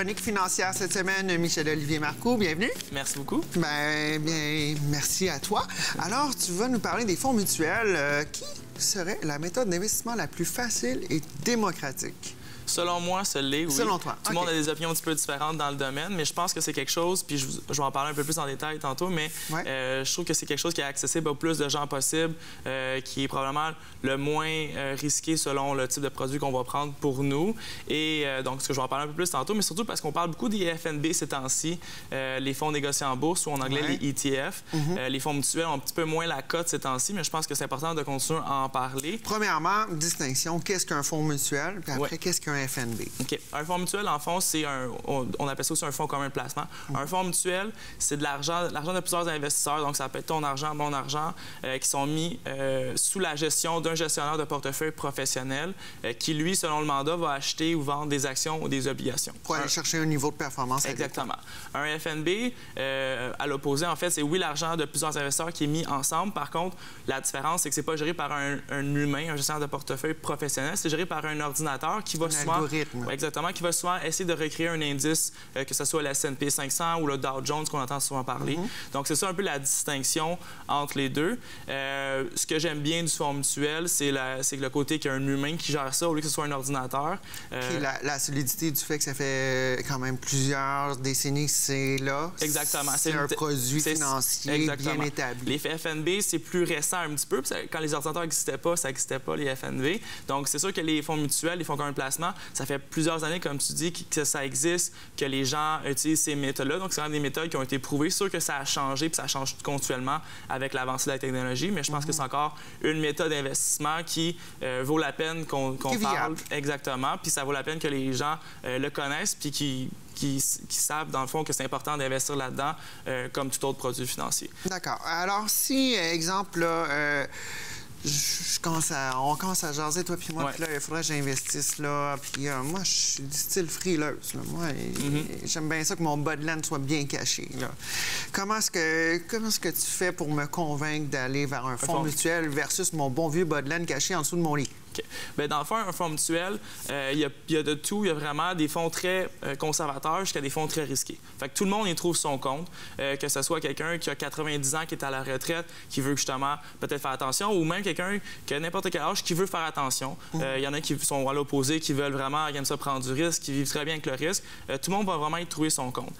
S1: Chronique financière cette semaine, Michel-Olivier Marcoux, bienvenue.
S8: Merci beaucoup.
S1: Ben, bien, merci à toi. Alors, tu vas nous parler des fonds mutuels. Euh, qui serait la méthode d'investissement la plus facile et démocratique?
S8: Selon moi, ce l'est, oui.
S1: Selon toi,
S8: Tout le monde a des opinions un petit peu différentes dans le domaine, mais je pense que c'est quelque chose, puis je, je vais en parler un peu plus en détail tantôt, mais
S1: Ouais.
S8: euh, je trouve que c'est quelque chose qui est accessible au plus de gens possible, euh, qui est probablement le moins euh, risqué selon le type de produit qu'on va prendre pour nous. Et donc, ce que je vais en parler un peu plus tantôt, mais surtout parce qu'on parle beaucoup des FNB ces temps-ci, les fonds négociés en bourse ou en anglais
S1: Ouais.
S8: les ETF. Euh, les fonds mutuels ont un petit peu moins la cote ces temps-ci, mais je pense que c'est important de continuer à en parler.
S1: Premièrement, distinction, qu'est-ce qu'un fonds mutuel? Puis après,
S8: Ouais.
S1: qu'est-ce qu'un FNB?
S8: OK. Un fonds mutuel, en fond, c'est un. On, on appelle ça aussi un fonds commun de placement. Un fonds mutuel, c'est de l'argent, l'argent de plusieurs investisseurs. Donc, ça peut être ton argent, mon argent, euh, qui sont mis euh, sous la gestion d'un gestionnaire de portefeuille professionnel euh, qui, lui, selon le mandat, va acheter ou vendre des actions ou des obligations.
S1: Pour aller
S8: Un-
S1: chercher un niveau de performance.
S8: Exactement. Un FNB, à l'opposé, en fait, c'est oui l'argent de plusieurs investisseurs qui est mis ensemble. Par contre, la différence, c'est que c'est pas géré par un, un humain, un gestionnaire de portefeuille professionnel. C'est géré par un ordinateur qui va
S1: Un
S8: souvent, exactement, qui va souvent essayer de recréer un indice, euh, que ce soit le S&P 500 ou le Dow Jones qu'on entend souvent parler.
S1: Mm-hmm.
S8: Donc c'est ça un peu la distinction entre les deux. Euh, ce que j'aime bien du fonds mutuel, c'est la- le côté qu'il y a un humain qui gère ça au lieu que ce soit un ordinateur. Euh,
S1: Puis la, la solidité du fait que ça fait quand même plusieurs décennies que c'est là.
S8: Exactement.
S1: C'est un produit financier
S8: exactement.
S1: bien établi.
S8: Les FNB, c'est plus récent un petit peu. Quand les ordinateurs n'existaient pas, ça n'existait pas, les FNB. Donc, c'est sûr que les fonds mutuels, les fonds communs de placement, ça fait plusieurs années, comme tu dis, que ça existe, que les gens utilisent ces méthodes-là. Donc, c'est vraiment des méthodes qui ont été prouvées. Sûr que ça a changé, puis ça change continuellement avec l'avancée de la technologie, mais je pense que
S1: Mhm.
S8: c'est encore une méthode d'investissement qui euh, vaut la peine qu'on parle. Exactement. Puis ça vaut la peine que les gens euh, le connaissent, puis qui qui, qui savent, dans le fond, que c'est important d'investir là-dedans euh, comme tout autre produit financier.
S1: D'accord. Alors, si, exemple, là, euh, je commence à, on commence à jaser, toi puis moi,
S8: Ouais.
S1: puis là, il faudrait que j'investisse là. Puis euh, moi, je suis du style frileuse. là. Moi,
S8: Mm-hmm.
S1: j'aime bien ça que mon bas de laine soit bien caché. Là. Comment est-ce que, comment est-ce que tu fais pour me convaincre d'aller vers un fonds
S8: fonds-
S1: mutuel versus mon bon vieux bas de laine caché en dessous de mon lit?
S8: OK. Bien, dans le fond, un fonds mutuel, euh, il y, a- il y a de tout. Il y a vraiment des fonds très euh, conservateurs jusqu'à des fonds très risqués. Fait que tout le monde y trouve son compte, euh, que ce soit quelqu'un qui a 90 ans, qui est à la retraite, qui veut justement peut-être faire attention, ou même quelqu'un qui a n'importe quel âge qui veut faire attention. Il y en a qui sont à l'opposé, qui veulent vraiment, qui aiment ça prendre du risque, qui vivent très bien avec le risque. Tout le monde va vraiment y trouver son compte.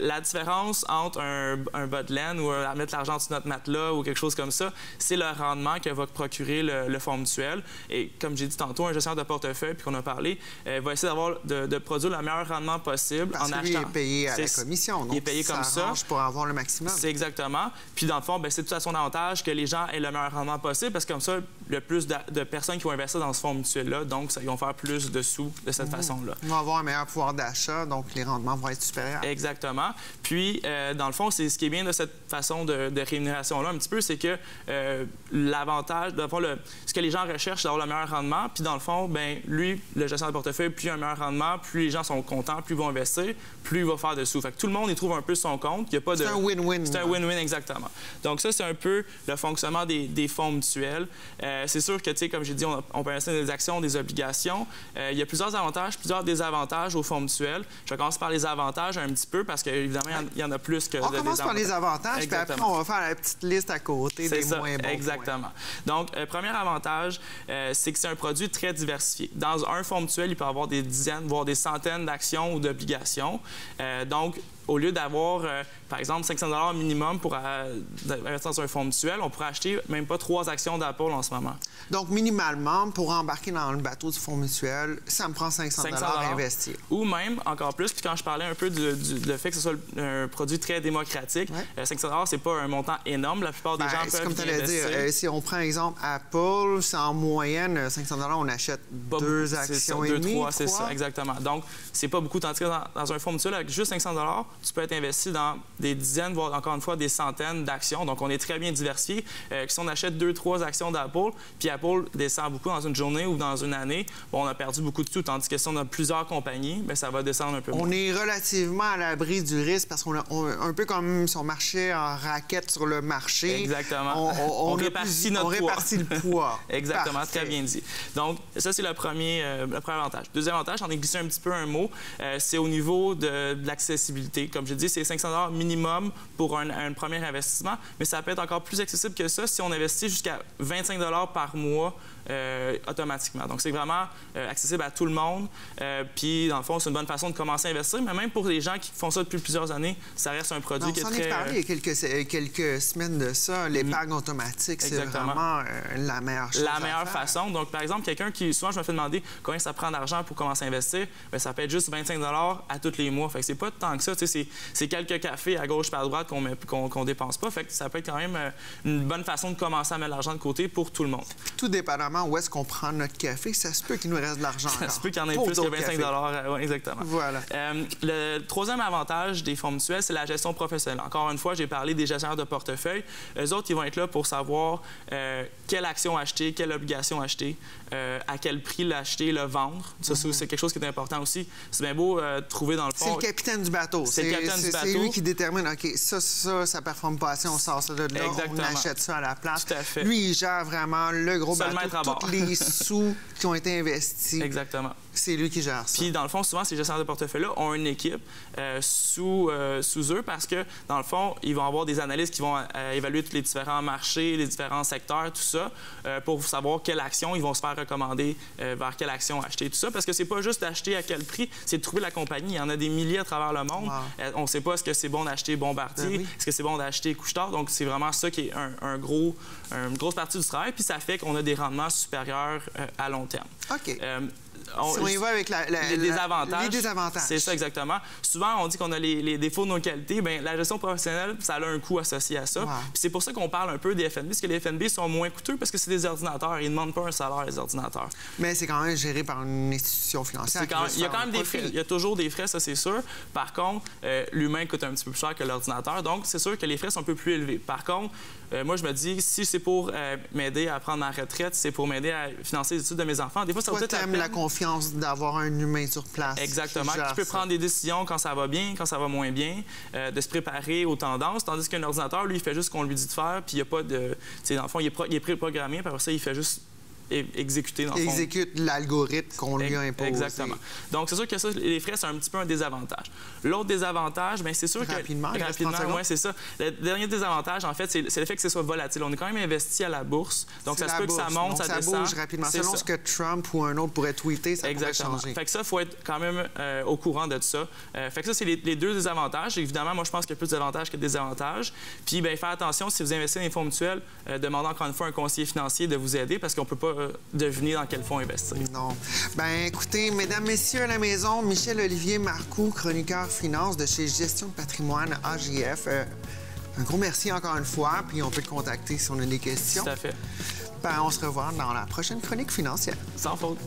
S8: La différence entre un, un bas de laine ou un- mettre l'argent sur notre matelas ou quelque chose comme ça, c'est le rendement que va procurer le, le fonds mutuel. Et comme j'ai dit tantôt, un gestionnaire de portefeuille, puis qu'on a parlé, euh, va essayer d'avoir de, de produire le meilleur rendement possible
S1: Parce
S8: en
S1: que lui,
S8: achetant.
S1: est payé à la commission.
S8: il est
S1: donc
S8: payé comme ça.
S1: pour avoir le maximum.
S8: C'est exactement. Puis dans le fond, ben, c'est tout à son avantage que les gens aient le meilleur rendement possible parce que comme ça, le plus de, de personnes qui vont investir dans ce fonds mutuel-là, donc ça, ils vont faire plus de sous de cette façon-là.
S1: Ils vont avoir un meilleur pouvoir d'achat, donc les rendements vont être supérieurs.
S8: Exactement. Puis, euh, dans le fond, c'est ce qui est bien de cette façon de, de rémunération-là, un petit peu, c'est que euh, l'avantage, dans le fond, le- ce que les gens recherchent, c'est d'avoir le meilleur rendement. Puis, dans le fond, ben lui, le gestionnaire de portefeuille, plus il a un meilleur rendement, plus les gens sont contents, plus ils vont investir, plus il va faire de sous. Fait que tout le monde y trouve un peu son compte. Il y a pas de...
S1: C'est un win-win.
S8: C'est un win-win, exactement. Donc, ça, c'est un peu le fonctionnement des, des fonds mutuels. Euh, c'est sûr que, tu sais, comme j'ai dit, on, on peut investir dans des actions, des obligations. Euh, il y a plusieurs avantages, plusieurs désavantages aux fonds mutuels. Je vais commencer par les avantages un petit peu parce qu'évidemment, il y en- il y, en a plus que
S1: On
S8: de
S1: commence par les avantages, puis après, on va faire la petite liste à côté des
S8: ça,
S1: moins bons.
S8: exactement. Exactement. Donc, euh, premier avantage, euh, c'est que c'est un produit très diversifié. Dans un fonds mutuel, il peut y avoir des dizaines, voire des centaines d'actions ou d'obligations. Euh, donc, au lieu d'avoir, euh, par exemple, 500 minimum pour euh, investir dans un fonds mutuel, on pourrait acheter même pas trois actions d'Apple en ce moment.
S1: Donc, minimalement, pour embarquer dans le bateau du fonds mutuel, ça me prend 500,
S8: 500
S1: à investir.
S8: Ou même, encore plus, puis quand je parlais un peu du, du- le fait que ce soit un produit très démocratique,
S1: Ouais.
S8: euh, 500 c'est pas un montant énorme. La plupart des
S1: Ben,
S8: gens
S1: c'est
S8: peuvent
S1: comme tu dire, euh, si on prend exemple Apple, c'est en moyenne euh, 500 on achète
S8: Pas
S1: deux
S8: beaucoup,
S1: actions
S8: ça,
S1: et
S8: deux,
S1: demie,
S8: trois, c'est ça, exactement. Donc, c'est pas beaucoup. Tandis que dans, dans un fonds mutuel, avec juste 500 tu peux être investi dans des dizaines, voire encore une fois des centaines d'actions. Donc, on est très bien diversifié. Euh, si on achète deux, trois actions d'Apple, puis Apple descend beaucoup dans une journée ou dans une année, bon, on a perdu beaucoup de tout. Tandis que si on a plusieurs compagnies, bien, ça va descendre un peu moins.
S1: On est relativement à l'abri du risque parce qu'on a on- un peu comme si on marchait en raquette sur le marché.
S8: Exactement.
S1: On,
S8: répartit notre
S1: on
S8: poids.
S1: répartit le poids.
S8: Exactement,
S1: Parfait.
S8: très bien dit. Donc, ça, c'est le premier, euh, le premier avantage. Deuxième avantage, j'en ai glissé un petit peu un mot, euh, c'est au niveau de, de l'accessibilité. Comme je dis, c'est 500 minimum pour un, un premier investissement, mais ça peut être encore plus accessible que ça si on investit jusqu'à 25 par mois automatiquement. Donc, c'est vraiment euh, accessible à tout le monde. Euh, puis, dans le fond, c'est une bonne façon de commencer à investir, mais même pour les gens qui font ça depuis plusieurs années, ça reste un produit
S1: On
S8: qui est
S1: s'en
S8: très...
S1: est parlé il y a quelques, euh, quelques semaines de ça. L'épargne automatique, c'est vraiment euh, la meilleure chose.
S8: la
S1: à
S8: meilleure
S1: faire.
S8: façon. Donc, par exemple, quelqu'un qui, souvent, je me fais demander combien ça prend d'argent pour commencer à investir. Bien, ça peut être juste 25 à tous les mois. Fait que c'est pas tant que ça. C'est- quelques cafés à gauche par à droite qu'on dépense pas. Fait que ça peut être quand même euh, une bonne façon de commencer à mettre l'argent de côté pour tout le monde.
S1: Tout dépendamment où est-ce qu'on prend notre café, ça se peut qu'il nous reste de l'argent.
S8: Ça se peut qu'il y en ait plus que
S1: d'autres
S8: 25
S1: cafés.
S8: euh, ouais, exactement.
S1: Voilà.
S8: Euh, le troisième avantage des fonds mutuels, c'est la gestion professionnelle. Encore une fois, j'ai parlé des gestionnaires de portefeuille. Eux autres, ils vont être là pour savoir euh, quelle action acheter, quelle obligation acheter, euh, à quel prix l'acheter, le vendre. Ça, c'est- c'est quelque chose qui est important aussi. C'est bien beau trouver dans le
S1: C'est
S8: fond...
S1: le capitaine du bateau.
S8: C'est le capitaine du
S1: c'est-
S8: bateau.
S1: C'est lui qui détermine, OK, ça, ça, ça performe pas assez, on sort ça de là,
S8: Exactement.
S1: on achète ça à la place.
S8: Tout à fait.
S1: Lui, il gère vraiment le gros bateau. Tous les sous qui ont été investis,
S8: Exactement.
S1: c'est lui qui gère ça.
S8: Puis, dans le fond, souvent, ces gestionnaires de portefeuille-là ont une équipe euh, sous, euh, sous eux parce que, dans le fond, ils vont avoir des analystes qui vont euh, évaluer tous les différents marchés, les différents secteurs, tout ça, pour savoir quelle action ils vont se faire recommander, vers quelle action acheter, tout ça. Parce que c'est pas juste d'acheter à quel prix, c'est de trouver la compagnie. Il y en a des milliers à travers le monde.
S1: Wow.
S8: On ne sait pas est-ce que c'est bon d'acheter Bombardier,
S1: Ben oui.
S8: est-ce que c'est bon d'acheter Couche-Tard. Donc, c'est vraiment ça qui est un, un gros, une grosse partie du travail. Puis, ça fait qu'on a des rendements supérieurs euh, à long terme.
S1: OK.
S8: Euh,
S1: si on y va avec la, la-
S8: les désavantages.
S1: Les désavantages.
S8: C'est ça, exactement. Souvent, on dit qu'on a les, les défauts de nos qualités. Bien, la gestion professionnelle, ça a un coût associé à ça.
S1: Wow.
S8: Puis c'est pour ça qu'on parle un peu des FNB, parce que les FNB sont moins coûteux parce que c'est des ordinateurs. Ils ne demandent pas un salaire, les ordinateurs.
S1: Mais c'est quand même géré par une institution financière.
S8: Quand-
S1: se
S8: il y a quand même des frais. Il y a toujours des frais, ça c'est sûr. Par contre, euh, l'humain coûte un petit peu plus cher que l'ordinateur. Donc, c'est sûr que les frais sont un peu plus élevés. Par contre, euh, moi, je me dis, si c'est pour euh, m'aider à prendre ma retraite, c'est pour m'aider à financer les études de mes enfants, des fois, ça
S1: Toi,
S8: la
S1: t'aimes
S8: peine.
S1: la confiance d'avoir un humain sur place.
S8: Exactement.
S1: qui
S8: peut
S1: ça.
S8: prendre des décisions quand ça va bien, quand ça va moins bien, euh, de se préparer aux tendances, tandis qu'un ordinateur, lui, il fait juste ce qu'on lui dit de faire, puis il n'y a pas de. Tu sais, dans le fond, il est, il est préprogrammé, puis après ça, il fait juste exécuter, dans le fond.
S1: Exécute l'algorithme qu'on lui a imposé.
S8: Exactement. Donc, c'est sûr que ça, les frais, c'est un petit peu un désavantage. L'autre désavantage, bien, c'est sûr que...
S1: Rapidement, il reste 30
S8: Rapidement, oui, c'est ça. Le dernier désavantage, en fait, c'est le fait que ce soit volatile. On est quand même investi à la bourse, donc ça se peut que ça monte,
S1: Donc,
S8: ça,
S1: ça
S8: descend.
S1: bouge rapidement. Selon
S8: ça.
S1: ce que Trump ou un autre pourrait tweeter, ça
S8: Exactement.
S1: pourrait changer.
S8: Fait que ça, il faut être quand même euh, au courant de ça. Euh, fait que ça, c'est les, les deux désavantages. Évidemment, moi, je pense qu'il y a plus d'avantages que de désavantages. Puis, bien, faire attention, si vous investissez dans les fonds mutuels, euh, demandez encore une fois à un conseiller financier de vous aider parce qu'on ne peut pas deviner dans quel fonds investir.
S1: Non. Ben, écoutez, mesdames, messieurs à la maison, Michel-Olivier Marcoux, chroniqueur finance de chez Gestion de patrimoine AGF. Euh, un gros merci encore une fois, puis on peut le contacter si on a des questions.
S8: Tout à fait.
S1: Ben, on se revoit dans la prochaine chronique financière.
S8: Sans faute.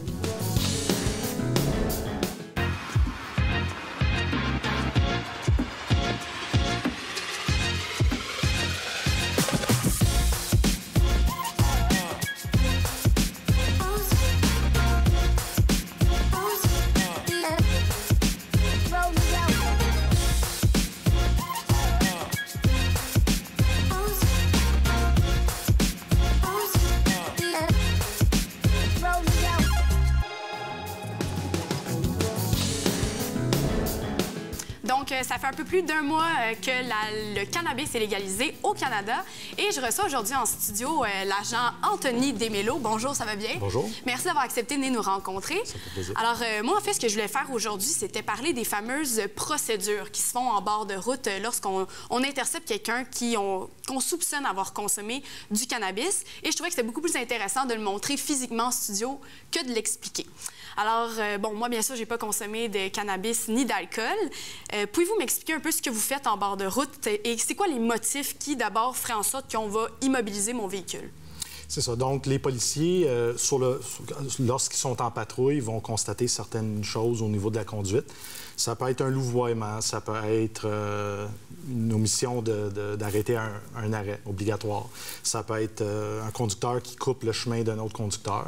S9: Peu plus d'un mois euh, que la- le cannabis est légalisé au Canada. Et je reçois aujourd'hui en studio euh, l'agent Anthony Desmélo. Bonjour, ça va bien?
S7: Bonjour.
S9: Merci d'avoir accepté de nous rencontrer.
S7: Ça fait plaisir.
S9: Alors, euh, moi, en fait, ce que je voulais faire aujourd'hui, c'était parler des fameuses procédures qui se font en bord de route lorsqu'on on intercepte quelqu'un qui on- qu'on soupçonne avoir consommé du cannabis. Et je trouvais que c'était beaucoup plus intéressant de le montrer physiquement en studio que de l'expliquer. Alors, euh, bon, moi, bien sûr, j'ai pas consommé de cannabis ni d'alcool. Euh, Pouvez-vous m'expliquer un peu ce que vous faites en bord de route et c'est quoi les motifs qui, d'abord, feraient en sorte qu'on va immobiliser mon véhicule?
S7: C'est ça. Donc, les policiers, euh, lorsqu'ils sont en patrouille, vont constater certaines choses au niveau de la conduite. Ça peut être un louvoiement, ça peut être une omission d'arrêter un, arrêt obligatoire. Ça peut être un conducteur qui coupe le chemin d'un autre conducteur.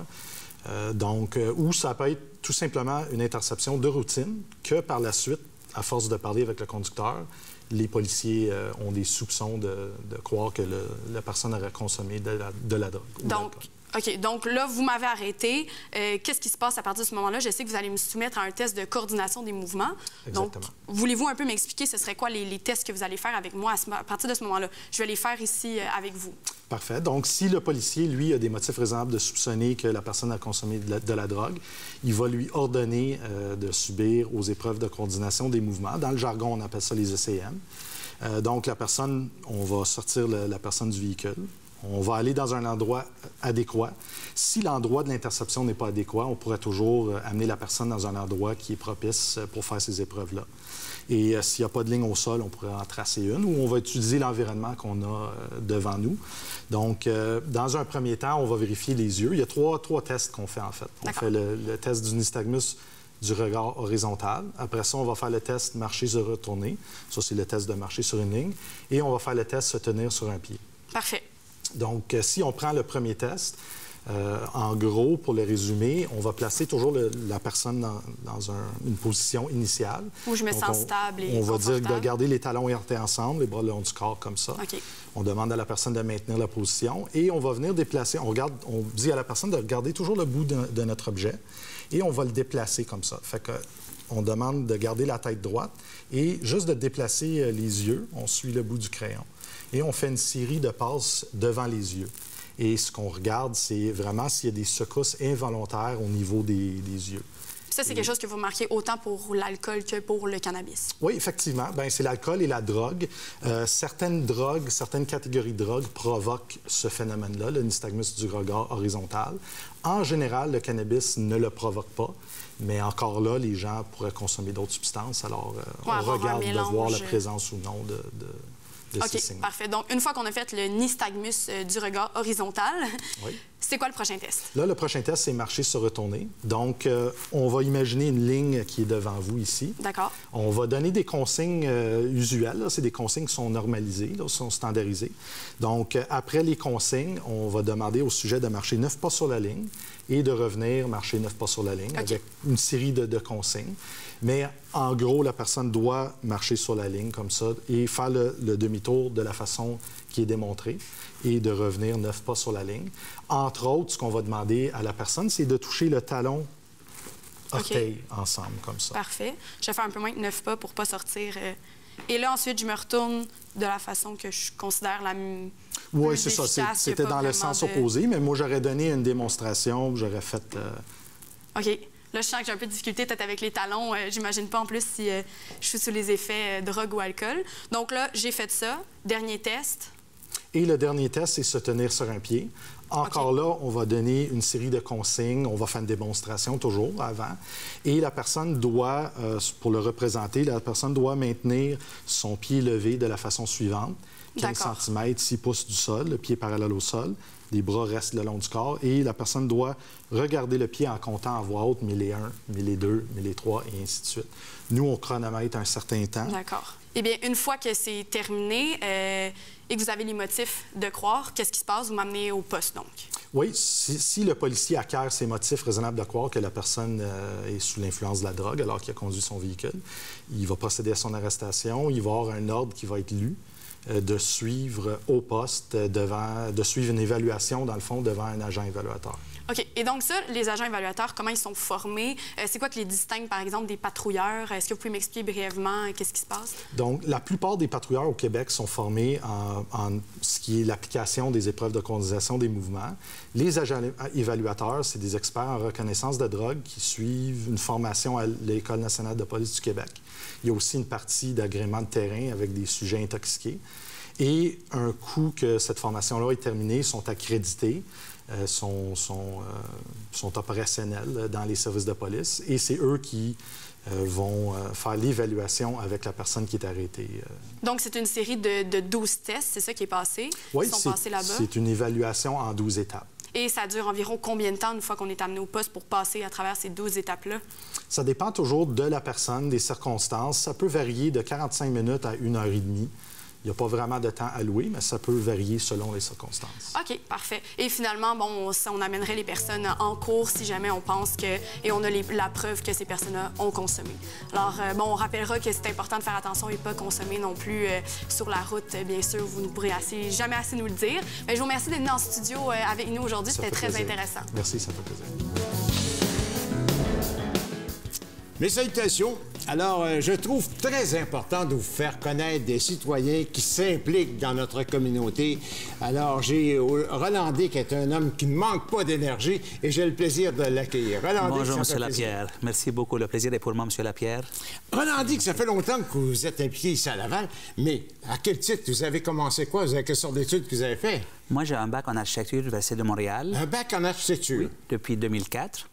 S7: Euh, donc, euh, ou ça peut être tout simplement une interception de routine que par la suite, à force de parler avec le conducteur, les policiers euh, ont des soupçons de, de croire que le- la personne aurait consommé de la, de la drogue.
S9: Donc. OK. Donc là, vous m'avez arrêté. Euh, Qu'est-ce qui se passe à partir de ce moment-là? Je sais que vous allez me soumettre à un test de coordination des mouvements. Donc,
S7: Exactement.
S9: voulez-vous un peu m'expliquer ce serait quoi les, les tests que vous allez faire avec moi à, ce- à partir de ce moment-là? Je vais les faire ici euh, avec vous.
S7: Parfait. Donc, si le policier, lui, a des motifs raisonnables de soupçonner que la personne a consommé de la, de la drogue, il va lui ordonner euh, de subir aux épreuves de coordination des mouvements. Dans le jargon, on appelle ça les ECM. Donc, la personne, on va sortir la personne du véhicule. On va aller dans un endroit adéquat. Si l'endroit de l'interception n'est pas adéquat, on pourrait toujours euh, amener la personne dans un endroit qui est propice euh, pour faire ces épreuves-là. Et euh, s'il n'y a pas de ligne au sol, on pourrait en tracer une ou on va utiliser l'environnement qu'on a euh, devant nous. Donc, euh, dans un premier temps, on va vérifier les yeux. Il y a trois, trois tests qu'on fait, en fait. On fait le, le test du nystagmus du regard horizontal. Après ça, on va faire le test marcher se retourner. Ça, c'est le test de marcher sur une ligne. Et on va faire le test se tenir sur un pied.
S9: Parfait.
S7: Donc, euh, si on prend le premier test, euh, en gros, pour le résumer, on va placer toujours le- la personne dans, dans un- une position initiale.
S9: Où je me
S7: Donc,
S9: sens
S7: on-
S9: stable et
S7: On va dire de garder les talons écartés ensemble, les bras le long du corps comme ça. On demande à la personne de maintenir la position et on va venir déplacer. On, regarde, on dit à la personne de garder toujours le bout de, de notre objet et on va le déplacer comme ça. Fait que on demande de garder la tête droite et juste de déplacer euh, les yeux. On suit le bout du crayon et on fait une série de passes devant les yeux. Et ce qu'on regarde, c'est vraiment s'il y a des secousses involontaires au niveau des, des yeux.
S9: Ça, c'est quelque chose que vous remarquez autant pour l'alcool que pour le cannabis.
S7: Oui, effectivement. Ben, c'est l'alcool et la drogue. Euh, certaines drogues, certaines catégories de drogues provoquent ce phénomène-là, le nystagmus du regard horizontal. En général, le cannabis ne le provoque pas, mais encore là, les gens pourraient consommer d'autres substances. Alors, euh, on regarde de voir la présence ou non de, de, de
S9: OK, parfait. Donc, une fois qu'on a fait le nystagmus euh, du regard horizontal,
S7: Oui.
S9: c'est quoi le prochain test?
S7: Là, le prochain test, c'est marcher se retourner. Donc, euh, on va imaginer une ligne qui est devant vous ici.
S9: D'accord.
S7: On va donner des consignes euh, usuelles. C'est des consignes qui sont normalisées, là, sont standardisées. Donc, après les consignes, on va demander au sujet de marcher neuf pas sur la ligne et de revenir marcher neuf pas sur la ligne avec une série de, de consignes. Mais en gros, la personne doit marcher sur la ligne comme ça et faire le, le demi-tour de la façon qui est démontrée et de revenir neuf pas sur la ligne. Entre autres, ce qu'on va demander à la personne, c'est de toucher le talon orteil ensemble comme ça.
S9: Parfait. Je vais faire un peu moins que neuf pas pour pas sortir. euh, Et là, ensuite, je me retourne de la façon que je considère la
S7: Oui, c'est ça. C'était dans le sens
S9: de-
S7: opposé, mais moi, j'aurais donné une démonstration, j'aurais fait. euh,
S9: OK. Là, je sens que j'ai un peu de difficulté peut-être avec les talons. Euh, J'imagine pas en plus si euh, je suis sous les effets euh, drogue ou alcool. Donc là, j'ai fait ça. Dernier test.
S7: Et le dernier test, c'est se tenir sur un pied. Encore là, on va donner une série de consignes. On va faire une démonstration toujours avant. Et la personne doit, euh, pour le représenter, la personne doit maintenir son pied levé de la façon suivante. 15
S9: D'accord.
S7: cm, 6 pouces du sol, le pied parallèle au sol. Les bras restent le long du corps. Et la personne doit regarder le pied en comptant à voix haute 1001, 1002, 1003 et ainsi de suite. Nous, on chronomètre un certain temps.
S9: D'accord. Eh bien, une fois que c'est terminé euh, et que vous avez les motifs de croire, qu'est-ce qui se passe? Vous m'amenez au poste, donc.
S7: Oui, si, si le policier acquiert ses motifs raisonnables de croire que la personne euh, est sous l'influence de la drogue alors qu'il a conduit son véhicule, il va procéder à son arrestation. Il va avoir un ordre qui va être lu de suivre au poste, euh, devant, de suivre une évaluation, dans le fond, devant un agent évaluateur.
S2: OK. Et donc, ça, les agents évaluateurs, comment ils sont formés? Euh, c'est quoi qui les distingue, par exemple, des patrouilleurs? Est-ce que vous pouvez m'expliquer brièvement euh, qu'est-ce qui se passe?
S7: Donc, la plupart des patrouilleurs au Québec sont formés en, en ce qui est l'application des épreuves de conduisation des mouvements. Les agents évaluateurs, c'est des experts en reconnaissance de drogue qui suivent une formation à l'École nationale de police du Québec. Il y a aussi une partie d'agrément de terrain avec des sujets intoxiqués. Et un coup que cette formation-là est terminée, ils sont accrédités. Euh, sont, sont, euh, sont, opérationnels dans les services de police et c'est eux qui euh, vont faire l'évaluation avec la personne qui est arrêtée.
S2: Donc, c'est une série de, de 12 tests, c'est ça qui est passé?
S7: Oui, c'est une évaluation en 12 étapes.
S2: Et ça dure environ combien de temps une fois qu'on est amené au poste pour passer à travers ces 12 étapes-là?
S7: Ça dépend toujours de la personne, des circonstances. Ça peut varier de 45 minutes à une heure et demie. Il n'y a pas vraiment de temps alloué, mais ça peut varier selon les circonstances.
S2: OK, parfait. Et finalement, bon, on, amènerait les personnes en cours si jamais on pense que... et on a la preuve que ces personnes-là ont consommé. Alors, euh, bon, on rappellera que c'est important de faire attention et pas consommer non plus euh, sur la route, bien sûr. Vous ne pourrez assez, jamais assez nous le dire. Mais je vous remercie d'être venu en studio euh, avec nous aujourd'hui. C'était très intéressant.
S7: Merci, ça fait plaisir.
S10: Mes salutations. Alors, euh, je trouve très important de vous faire connaître des citoyens qui s'impliquent dans notre communauté. Alors, j'ai euh, Rolandé, qui est un homme qui ne manque pas d'énergie, et j'ai le plaisir de l'accueillir.
S11: Bonjour, M. Lapierre. Merci beaucoup. Le plaisir est pour moi, M. Lapierre.
S10: Rolandé, ça fait longtemps que vous êtes impliqué ici à Laval, mais à quel titre? Vous avez commencé quoi? Vous avez quelle sorte d'études que vous avez fait?
S11: Moi, j'ai un bac en architecture de l'Université de Montréal.
S10: Un bac en architecture?
S11: Oui, depuis 2004.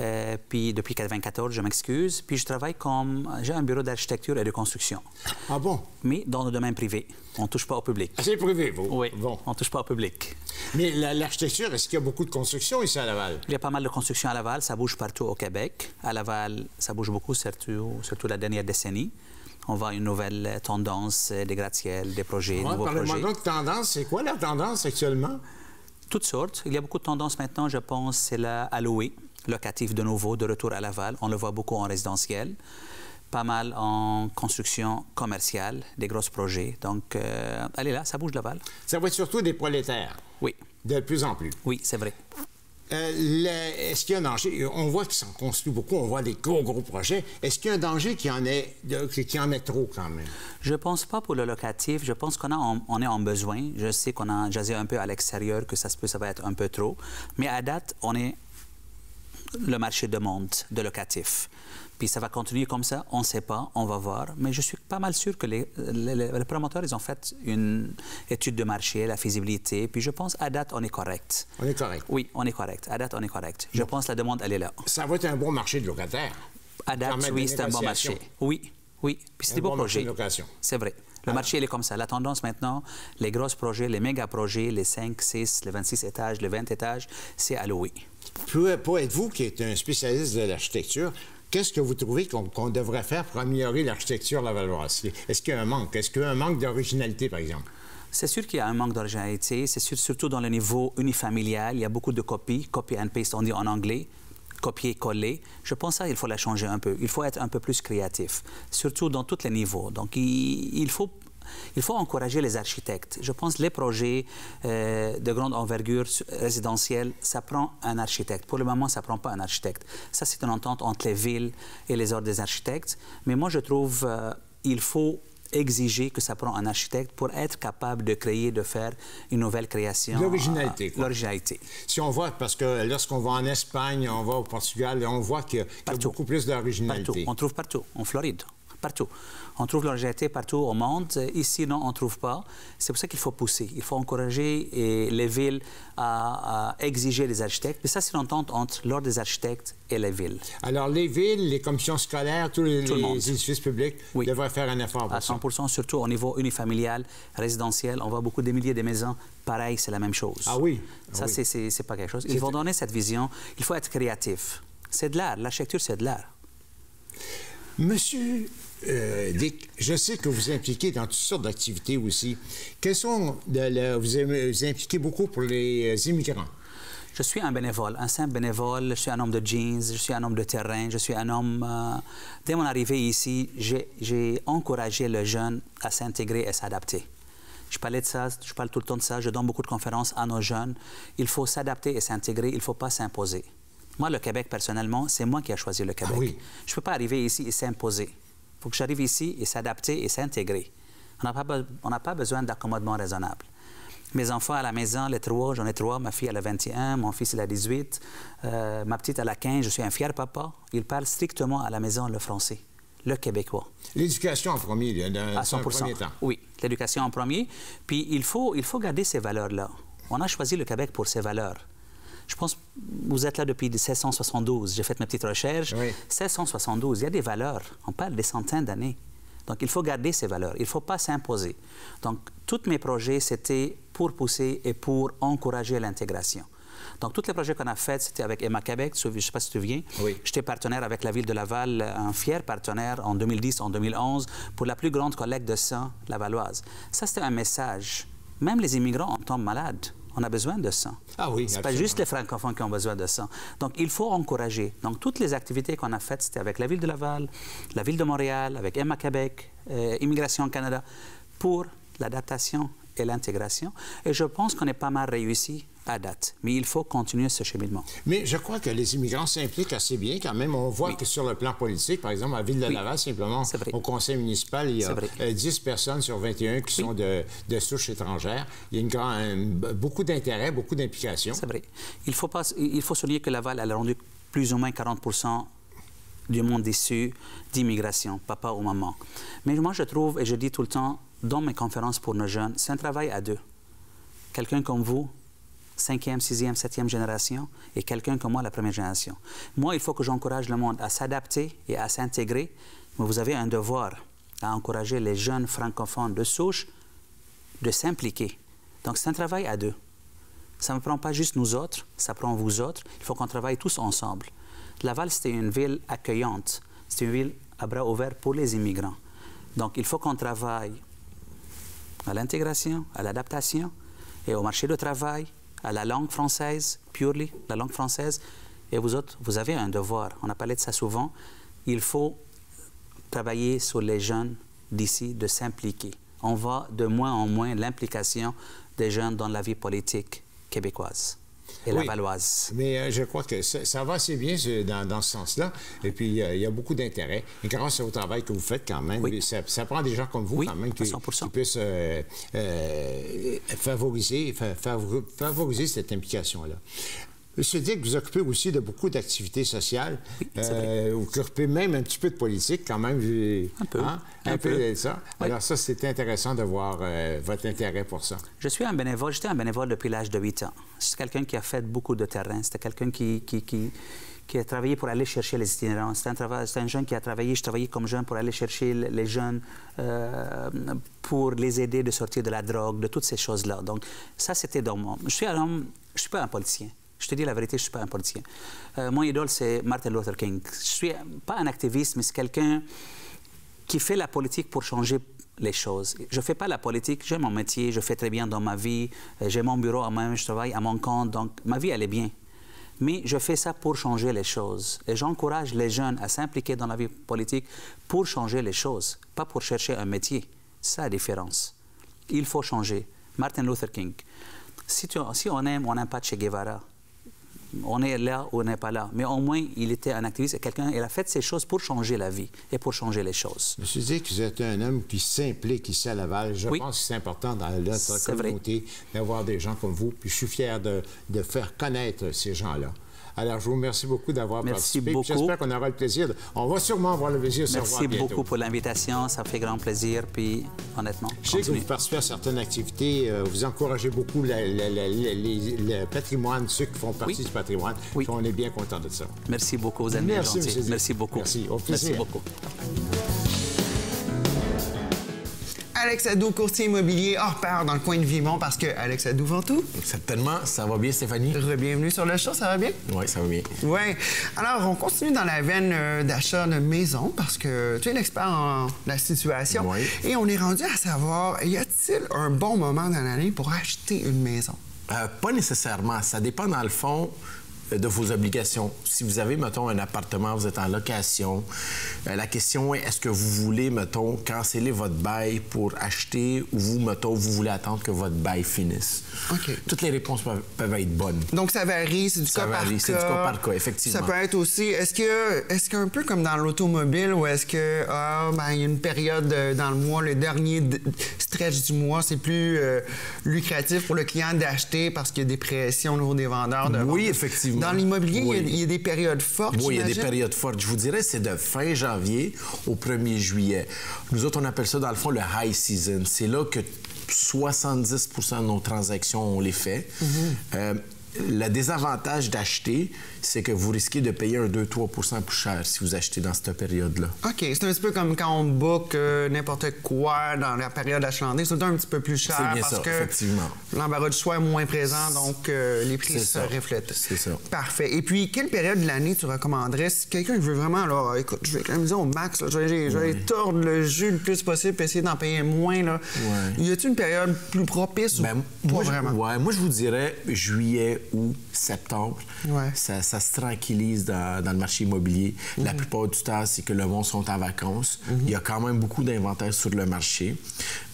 S11: Euh, puis depuis 1994, je m'excuse. Puis je travaille comme... J'ai un bureau d'architecture et de construction.
S10: Ah bon?
S11: Mais dans le domaine privé. On ne touche pas au public.
S10: Ah, c'est privé, vous?
S11: Oui,
S10: bon.
S11: on ne touche pas au public.
S10: Mais l'architecture, est-ce qu'il y a beaucoup de construction ici à Laval?
S11: Il y a pas mal de construction à Laval. Ça bouge partout au Québec. À Laval, ça bouge beaucoup, surtout, surtout la dernière décennie on voit une nouvelle tendance des gratte-ciel, des projets, ouais, nouveaux projets.
S10: donc tendance. C'est quoi la tendance actuellement?
S11: Toutes sortes. Il y a beaucoup de tendances maintenant, je pense, c'est la allouée locatif de nouveau, de retour à Laval. On le voit beaucoup en résidentiel, pas mal en construction commerciale, des gros projets. Donc, euh, allez là, ça bouge Laval.
S10: Ça va être surtout des prolétaires.
S11: Oui.
S10: De plus en plus.
S11: Oui, c'est vrai.
S10: Euh, est-ce qu'il y a un danger? On voit qu'ils s'en construit beaucoup, on voit des gros, gros projets. Est-ce qu'il y a un danger qu'il y en ait, qu'il en ait trop quand même?
S11: Je pense pas pour le locatif. Je pense qu'on on est en besoin. Je sais qu'on a jasé un peu à l'extérieur, que ça se peut, ça va être un peu trop. Mais à date, on est le marché de monde de locatif. Puis ça va continuer comme ça, on ne sait pas, on va voir. Mais je suis pas mal sûr que les, promoteurs, ils ont fait une étude de marché, la faisabilité. Puis je pense, à date, on est correct.
S10: On est correct.
S11: Oui, on est correct. À date, on est correct. Je pense que la demande, elle est là.
S10: Ça va être un bon marché de locataires.
S11: À date, oui, c'est un bon marché. Oui, oui. Puis c'est des beaux projets. C'est vrai. Le marché, il est comme ça. La tendance maintenant, les gros projets, les méga projets, les 5, 6, les 26 étages, les 20 étages, c'est alloué.
S10: Pour, être vous qui êtes un spécialiste de l'architecture, Qu'est-ce que vous trouvez qu'on devrait faire pour améliorer l'architecture lavalloise? Est-ce qu'il y a un manque? Est-ce qu'il y a un manque d'originalité, par exemple?
S11: C'est sûr qu'il y a un manque d'originalité. C'est sûr, surtout dans le niveau unifamilial. Il y a beaucoup de copies, copy and paste, on dit en anglais, copier-coller. Je pense ça, il faut la changer un peu. Il faut être un peu plus créatif, surtout dans tous les niveaux. Donc, il faut il faut encourager les architectes. Je pense que les projets euh, de grande envergure résidentielle, ça prend un architecte. Pour le moment, ça ne prend pas un architecte. Ça, c'est une entente entre les villes et les ordres des architectes. Mais moi, je trouve qu'il euh, faut exiger que ça prend un architecte pour être capable de créer, de faire une nouvelle création.
S10: L'originalité.
S11: L'originalité.
S10: Si on voit, parce que lorsqu'on va en Espagne, on va au Portugal, on voit qu'il y, a beaucoup plus d'originalité.
S11: Partout. On trouve partout. En Floride, partout. On trouve l'originalité partout au monde. Ici, non, on ne trouve pas. C'est pour ça qu'il faut pousser. Il faut encourager les villes à, exiger des architectes. Et ça, c'est l'entente entre l'ordre des architectes et les villes.
S10: Alors, les villes, les commissions scolaires, tous les, édifices publics devraient faire un effort pour
S11: À 100% surtout au niveau unifamilial, résidentiel. On voit beaucoup de milliers de maisons. Pareil, c'est la même chose.
S10: Ah oui?
S11: ça,
S10: ah
S11: c'est pas quelque chose. Ils vont donner cette vision. Il faut être créatif. C'est de l'art. L'architecture, c'est de l'art.
S10: Monsieur euh, Dick, je sais que vous impliquez dans toutes sortes d'activités aussi. Quels sont vous vous impliquez beaucoup pour les euh, immigrants?
S11: Je suis un bénévole, un simple bénévole. Je suis un homme de jeans, je suis un homme de terrain, je suis un homme. Euh, dès mon arrivée ici, j'ai encouragé le jeune à s'intégrer et s'adapter. Je parlais de ça, je parle tout le temps de ça, je donne beaucoup de conférences à nos jeunes. Il faut s'adapter et s'intégrer, il ne faut pas s'imposer. Moi, le Québec, personnellement, c'est moi qui ai choisi le Québec.
S10: oui.
S11: Je ne peux pas arriver ici et s'imposer. Il faut que j'arrive ici et s'adapter et s'intégrer. On n'a pas, on pas besoin d'accommodement raisonnable. Mes enfants à la maison, les trois, j'en ai trois. Ma fille, elle a 21, mon fils, il a 18. Euh, ma petite, elle a 15. Je suis un fier papa. Ils parlent strictement à la maison le français, le québécois.
S10: L'éducation en premier, dans
S11: À
S10: un
S11: 100
S10: premier temps.
S11: Oui, l'éducation en premier. Puis il faut, il faut garder ces valeurs-là. On a choisi le Québec pour ces valeurs. Je pense que vous êtes là depuis 1672. J'ai fait mes petites recherches.
S10: Oui.
S11: 1672, il y a des valeurs. On parle des centaines d'années. Donc, il faut garder ces valeurs. Il ne faut pas s'imposer. Donc, tous mes projets, c'était pour pousser et pour encourager l'intégration. Donc, tous les projets qu'on a faits, c'était avec Emma Québec. Je ne sais pas si tu te souviens.
S10: Oui.
S11: J'étais partenaire avec la ville de Laval, un fier partenaire en 2010, en 2011, pour la plus grande collecte de sang lavalloise. Ça, c'était un message. Même les immigrants en tombent malades. On a besoin de sang.
S10: Ah oui,
S11: C'est pas juste les francophones qui ont besoin de sang. Donc, il faut encourager. Donc, toutes les activités qu'on a faites, c'était avec la ville de Laval, la ville de Montréal, avec Emma Québec, euh, Immigration Canada, pour l'adaptation et l'intégration. Et je pense qu'on est pas mal réussi à date. Mais il faut continuer ce cheminement.
S10: Mais je crois que les immigrants s'impliquent assez bien quand même. On voit
S11: Oui.
S10: que sur le plan politique, par exemple, à ville de
S11: Oui.
S10: Laval, simplement, au conseil municipal, il y a
S11: vrai.
S10: euh, 10 personnes sur 21 qui sont de, de souche étrangère. Il y a une grand- un- beaucoup d'intérêt, beaucoup d'implication.
S11: C'est vrai. Il faut, pas, il faut souligner que Laval elle a rendu plus ou moins 40% du monde issu d'immigration, papa ou maman. Mais moi, je trouve, et je dis tout le temps dans mes conférences pour nos jeunes, c'est un travail à deux. Quelqu'un comme vous, cinquième, sixième, septième génération, et quelqu'un comme moi, la première génération. Moi, il faut que j'encourage le monde à s'adapter et à s'intégrer, mais vous avez un devoir à encourager les jeunes francophones de souche de s'impliquer. Donc, c'est un travail à deux. Ça ne prend pas juste nous autres, ça prend vous autres. Il faut qu'on travaille tous ensemble. Laval, c'était une ville accueillante. C'est une ville à bras ouverts pour les immigrants. Donc, il faut qu'on travaille à l'intégration, à l'adaptation et au marché du travail, à la langue française, purely, la langue française. Et vous autres, vous avez un devoir. On a parlé de ça souvent. Il faut travailler sur les jeunes d'ici de s'impliquer. On voit de moins en moins l'implication des jeunes dans la vie politique québécoise et
S10: Oui.
S11: lavalloise.
S10: Mais euh, je crois que ça, ça va assez bien ce- dans, dans ce sens-là. Et puis, euh, il y a beaucoup d'intérêt. Et grâce au travail que vous faites quand même,
S11: Oui.
S10: ça, ça prend des gens comme vous
S11: Oui,
S10: quand même qui,
S11: 100%.
S10: qui puissent euh, euh, favoriser, fa- favor- favoriser cette implication-là. Monsieur Dick, vous occupez aussi de beaucoup d'activités sociales.
S11: c'est
S10: Euh, vous occupez même un petit peu de politique quand même.
S11: Un peu,
S10: hein? Un,
S11: un
S10: peu,
S11: peu.
S10: de ça.
S11: Oui.
S10: Alors ça, c'était intéressant de voir euh, votre intérêt pour ça.
S11: Je suis un bénévole, j'étais un bénévole depuis l'âge de 8 ans. C'est quelqu'un qui a fait beaucoup de terrain. C'était quelqu'un qui, qui, qui, qui a travaillé pour aller chercher les itinérants. C'est un, c'est un jeune qui a travaillé, je travaillais comme jeune pour aller chercher le- les jeunes, euh, pour les aider de sortir de la drogue, de toutes ces choses-là. Donc, ça, c'était dans mon... Je suis un homme, je suis pas un politicien. Je te dis la vérité, je suis pas un politicien. Euh, mon idole, c'est Martin Luther King. Je suis pas un activiste, mais c'est quelqu'un qui fait la politique pour changer les choses. Je ne fais pas la politique, j'ai mon métier, je fais très bien dans ma vie, euh, j'ai mon bureau à je travaille à mon compte, donc ma vie, elle est bien. Mais je fais ça pour changer les choses. Et j'encourage les jeunes à s'impliquer dans la vie politique pour changer les choses, pas pour chercher un métier. C'est la différence. Il faut changer. Martin Luther King. Si, tu- si on aime, on n'aime pas Che Guevara, on est là ou on n'est pas là. Mais au moins, il était un activiste et quelqu'un, il a fait ces choses pour changer la vie et pour changer les choses.
S10: Monsieur Dick, vous êtes un homme qui s'implique ici à Laval. Je
S11: Oui.
S10: pense que c'est important dans notre communauté d'avoir des gens comme vous. Puis je suis fier de, de faire connaître ces gens-là. Alors, je vous remercie beaucoup d'avoir participé. J'espère qu'on aura le plaisir. de- On va sûrement avoir le plaisir de se revoir
S11: Merci beaucoup pour l'invitation. Ça fait grand plaisir. Puis, honnêtement,
S10: Je sais que vous participez à certaines activités, euh, vous encouragez beaucoup la- la- la- la- les- le patrimoine, ceux qui font partie
S11: Oui.
S10: du patrimoine.
S11: Oui.
S10: On est bien content de ça.
S11: Merci beaucoup, vous êtes bien
S10: Merci, Dick.
S11: Merci beaucoup.
S10: Merci. Au plaisir.
S11: Merci beaucoup.
S1: Alex Adou, courtier immobilier hors pair dans le coin de Vimont parce que Alex Adou vend tout.
S12: Certainement. Ça va bien, Stéphanie?
S1: Bienvenue sur le show, ça va bien?
S12: Oui, ça va bien.
S1: Oui. Alors, on continue dans la veine euh, d'achat de maison parce que tu es l'expert en la situation.
S12: Oui.
S1: Et on est rendu à savoir, y a-t-il un bon moment dans l'année pour acheter une maison?
S12: Euh, pas nécessairement. Ça dépend, dans le fond, de vos obligations. Si vous avez, mettons, un appartement, vous êtes en location, euh, la question est est-ce que vous voulez, mettons, canceller votre bail pour acheter ou vous, mettons, vous voulez attendre que votre bail finisse?
S1: OK.
S12: Toutes les réponses peuvent, peuvent être bonnes.
S1: Donc, ça varie, c'est du
S12: Ça
S1: cas par
S12: varie,
S1: cas.
S12: c'est du cas par cas, effectivement.
S1: Ça peut être aussi, est-ce que, est-ce qu'un peu comme dans l'automobile, ou est-ce que, ah, ben, il y a une période euh, dans le mois, le dernier stretch du mois, c'est plus euh, lucratif pour le client d'acheter parce qu'il y a des pressions au niveau des vendeurs. De
S12: Oui, effectivement.
S1: Dans l'immobilier, il y a-
S12: Oui.
S1: il y, a des périodes fortes.
S12: Oui, il y a des périodes fortes. Je vous dirais, c'est de fin janvier au 1er juillet. Nous autres, on appelle ça, dans le fond, le high season. C'est là que 70% de nos transactions, on les fait.
S1: Mm-hmm.
S12: Euh, le désavantage d'acheter, c'est que vous risquez de payer un 2-3% plus cher si vous achetez dans cette période-là.
S1: OK, c'est un petit peu comme quand on book euh, n'importe quoi dans la période achalandée. C'est un petit peu plus cher
S12: bien
S1: parce
S12: ça,
S1: que
S12: effectivement.
S1: l'embarras du choix est moins présent, donc euh, les prix se
S12: ça.
S1: reflètent.
S12: C'est ça.
S1: Parfait. Et puis, quelle période de l'année tu recommanderais? Si quelqu'un veut vraiment, alors, écoute, je vais économiser au max, là, je vais, je vais tordre le jus le plus possible puis essayer d'en payer moins, là.
S12: Ouais.
S1: Y a-t-il une période plus propice
S12: Ben,
S1: ou
S12: moi, je-
S1: vraiment?
S12: ouais, moi, je vous dirais juillet ou septembre.
S1: Ouais.
S12: Ça, ça se tranquillise dans, dans le marché immobilier. La
S1: Mhm.
S12: plupart du temps, c'est que le monde sont en vacances. Il y a quand même beaucoup d'inventaire sur le marché.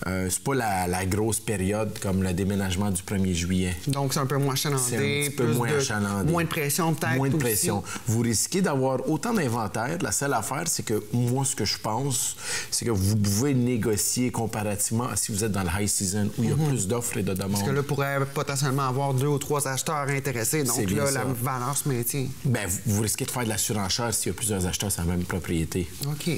S12: Euh, c'est pas la, la grosse période comme le déménagement du 1er juillet.
S1: Donc, c'est un peu moins achalandé.
S12: C'est un petit peu moins
S1: de-
S12: achalandé.
S1: Moins de pression, peut-être.
S12: Moins de
S1: aussi.
S12: pression. Vous risquez d'avoir autant d'inventaire. La seule affaire, c'est que moi, ce que je pense, c'est que vous pouvez négocier comparativement à si vous êtes dans le high season où il y a plus d'offres et de demandes.
S1: Mhm. Parce que là, pourrait potentiellement avoir deux ou trois acheteurs intéressés. Donc
S12: bien
S1: là, la
S12: ça.
S1: valeur se maintient.
S12: Ben, vous, vous risquez de faire de la surenchère s'il y a plusieurs acheteurs sur la même propriété.
S1: OK.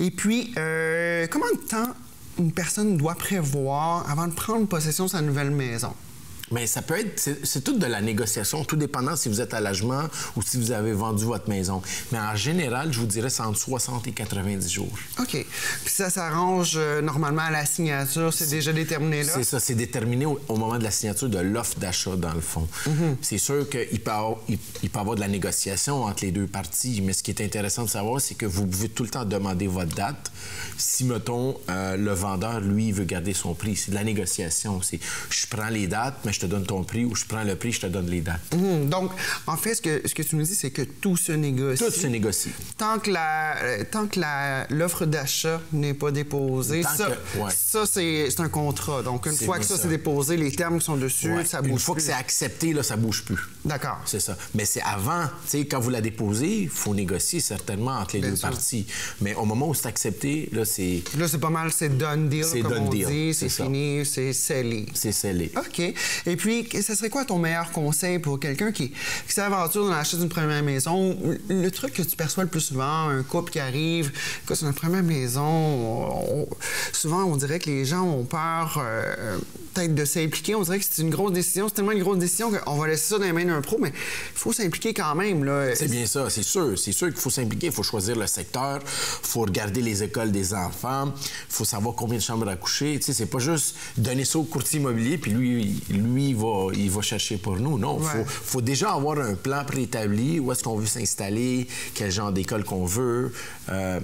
S1: Et puis, euh, combien de temps une personne doit prévoir avant de prendre possession de sa nouvelle maison?
S12: Mais ça peut être, c'est tout de la négociation, tout dépendant si vous êtes à logement ou si vous avez vendu votre maison. Mais en général, je vous dirais, c'est entre 60 et 90 jours.
S1: OK. Puis ça s'arrange euh, normalement à la signature, c'est déjà déterminé là?
S12: C'est ça, c'est déterminé au, au moment de la signature de l'offre d'achat, dans le fond.
S1: Mhm.
S12: C'est sûr qu'il peut, avoir- il- il peut y avoir de la négociation entre les deux parties, mais ce qui est intéressant de savoir, c'est que vous pouvez tout le temps demander votre date. Si, mettons, euh, le vendeur, lui, veut garder son prix, c'est de la négociation. C'est je prends les dates, mais je te donne ton prix, ou je prends le prix, je te donne les dates.
S1: Mhm. Donc, en fait, ce que, ce que tu nous dis, c'est que tout se négocie.
S12: Tout se négocie.
S1: Tant que la, euh, tant que la- l'offre d'achat n'est pas déposée,
S12: Tant
S1: ça,
S12: ouais.
S1: ça c'est un contrat. Donc, une fois que ça, c'est déposé, les termes qui sont dessus,
S12: Ouais.
S1: ça bouge
S12: Une fois
S1: plus.
S12: que c'est accepté, là, ça bouge plus.
S1: D'accord.
S12: C'est ça. Mais c'est avant, tu sais, quand vous la déposez, il faut négocier certainement entre les
S1: Bien
S12: deux
S1: sûr.
S12: parties. Mais au moment où c'est accepté, là, c'est
S1: Là, c'est pas mal, c'est done deal,
S12: C'est
S1: comme
S12: done
S1: on
S12: deal,
S1: dit, c'est fini, c'est scellé.
S12: c'est scellé.
S1: OK. Et puis, ça serait quoi ton meilleur conseil pour quelqu'un qui, qui s'aventure dans l'achat d'une première maison? Le truc que tu perçois le plus souvent, un couple qui arrive, écoute, c'est une première maison, on- souvent, on dirait que les gens ont peur euh, peut-être de s'impliquer. On dirait que c'est une grosse décision. C'est tellement une grosse décision qu'on va laisser ça dans les mains d'un pro, mais il faut s'impliquer quand même. Là.
S12: C'est bien ça, c'est sûr. C'est sûr qu'il faut s'impliquer, il faut choisir le secteur, il faut regarder les écoles des enfants, il faut savoir combien de chambres à coucher. Tu sais, c'est pas juste donner ça au courtier immobilier, puis lui il, va, il va chercher pour nous. Non, il
S1: Ouais.
S12: faut, faut déjà avoir un plan préétabli, où est-ce qu'on veut s'installer, quel genre d'école qu'on veut. Euh,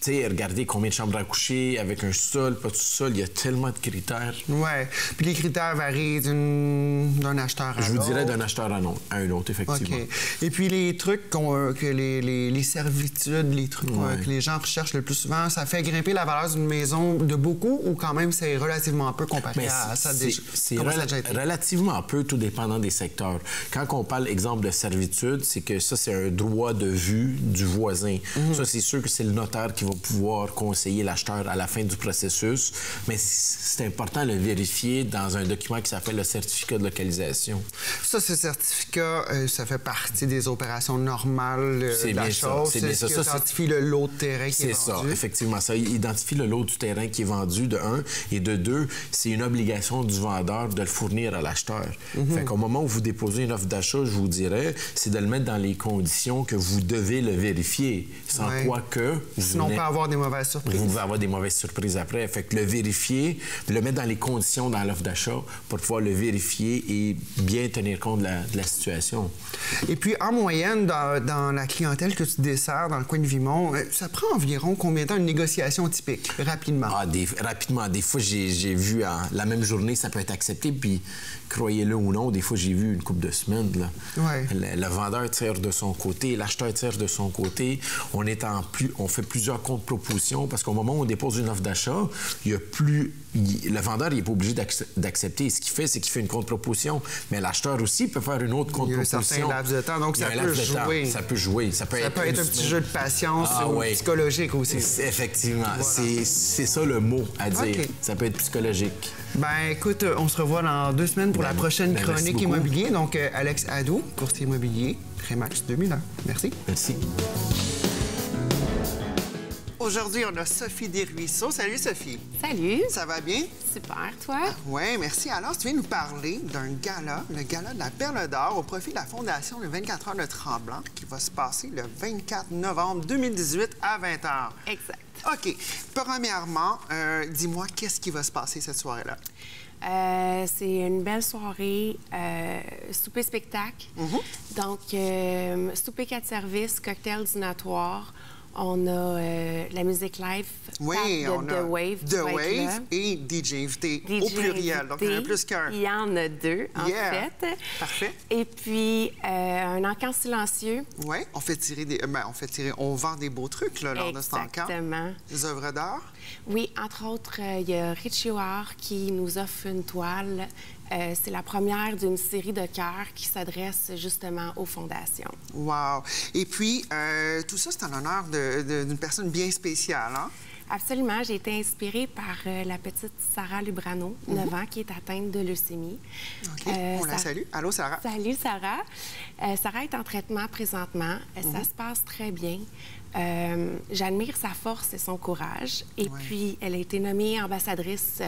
S12: sais, regarder combien de chambres à coucher, avec un sol, pas tout sol, il y a tellement de critères.
S1: Ouais. Puis les critères varient d'un acheteur à
S12: Je vous
S1: l'autre.
S12: dirais d'un acheteur à un autre, à un autre, effectivement.
S1: OK. Et puis les trucs qu'on, euh, que les, les- les servitudes, les trucs euh, que les gens recherchent le plus souvent, ça fait grimper la valeur d'une maison de beaucoup ou quand même c'est relativement peu comparé
S12: Mais
S1: à ça
S12: c'est-
S1: déjà?
S12: c'est rela- relativement peu, tout dépendant des secteurs. Quand on parle, exemple, de servitude, c'est que ça, c'est un droit de vue du voisin.
S1: Mhm.
S12: Ça, c'est sûr que c'est le notaire qui va pouvoir conseiller l'acheteur à la fin du processus, mais c'est important de le vérifier dans un document qui s'appelle le certificat de localisation.
S1: Ça, ce certificat, euh, ça fait partie des opérations normales euh,
S12: C'est
S1: de la chose.
S12: c'est bien ça. Ça,
S1: authentifie le lot de terrain qui est,
S12: C'est ça,
S1: vendu?
S12: effectivement. Ça identifie le lot du terrain qui est vendu, de un. Et de deux, c'est une obligation du vendeur de le fournir à l'acheteur.
S1: Mhm.
S12: Fait qu'au moment où vous déposez une offre d'achat, je vous dirais, c'est de le mettre dans les conditions que vous devez le vérifier. Sans
S1: Ouais.
S12: quoi que vous
S1: Sinon, peut avoir des mauvaises surprises.
S12: Vous pouvez avoir des mauvaises surprises après. Fait que le vérifier, le mettre dans les conditions dans l'offre d'achat pour pouvoir le vérifier et bien tenir compte de la, de la situation.
S1: Et puis, en moyenne, dans, dans la clientèle que tu desserres dans le coin de Vimont, euh, ça prend environ combien de temps une négociation typique, rapidement?
S12: Ah, des- rapidement. Des fois, j'ai j'ai vu en- la même journée, ça peut être accepté. Puis, croyez-le ou non, des fois, j'ai vu une couple de semaines. Là.
S1: Ouais.
S12: Le, le vendeur tire de son côté, l'acheteur tire de son côté. On, est en plus, on fait plusieurs contre-propositions parce qu'au moment où on dépose une offre d'achat, il y a plus. il- le vendeur n'est pas obligé d'acc- d'accepter. Ce qu'il fait, c'est qu'il fait une contre-proposition. Mais l'acheteur aussi peut faire une autre
S1: Il y a un
S12: contre-proposition.
S1: certain laps de temps, donc
S12: Il
S1: ça peut
S12: temps.
S1: jouer.
S12: Ça peut jouer. Ça peut
S1: Ça
S12: être,
S1: peut être
S12: une
S1: un petit jeu de patience
S12: Ah,
S1: ou
S12: ouais.
S1: psychologique aussi.
S12: Effectivement. C'est- C'est ça le mot à dire. Ça peut être psychologique.
S1: Ben écoute, euh, on se revoit dans deux semaines pour la prochaine
S12: ben,
S1: chronique immobilier. Donc, euh, Alex Adou, courtier immobilier, Remax 2001. Merci.
S12: Merci.
S1: Aujourd'hui, on a Sophie Desruisseaux. Salut, Sophie.
S13: Salut.
S1: Ça va bien?
S13: Super, toi?
S1: Oui, merci. Alors, tu viens nous parler d'un gala, le gala de la Perle d'Or, au profit de la Fondation Le 24 heures de Tremblant, qui va se passer le 24 novembre 2018 à 20 h.
S13: Exact.
S1: OK. Premièrement, euh, dis-moi, qu'est-ce qui va se passer cette soirée-là?
S13: Euh, c'est une belle soirée, euh, souper-spectacle. Donc, euh, souper quatre services, cocktail dînatoire. On a euh, la musique live,
S1: Oui, on
S13: de
S1: a
S13: The Wave.
S1: The Wave et DJ invité
S13: DJ
S1: au pluriel. Donc, il y en a plus qu'un.
S13: Il y en a deux, en
S1: Yeah.
S13: fait.
S1: Parfait.
S13: Et puis, euh, un encan silencieux.
S1: Oui, on fait tirer des. euh, ben, on fait tirer. On vend des beaux trucs là, lors de cet encamp.
S13: Exactement.
S1: Des œuvres d'art.
S13: Oui, entre autres, il y a Richie Oar qui nous offre une toile. Euh, c'est la première d'une série de cœurs qui s'adresse justement aux fondations.
S1: Wow. Et puis, euh, tout ça, c'est en l'honneur d'une personne bien spéciale, hein?
S13: Absolument. J'ai été inspirée par euh, la petite Sarah Lubrano, 9 ans, qui est atteinte de leucémie. Euh,
S1: on la
S13: Sa-
S1: salue. Allô, Sarah?
S13: Salut Sarah. Euh, Sarah est en traitement présentement. Euh,
S1: Mhm.
S13: Ça se passe très bien. J'admire sa force et son courage. Et puis, elle a été nommée ambassadrice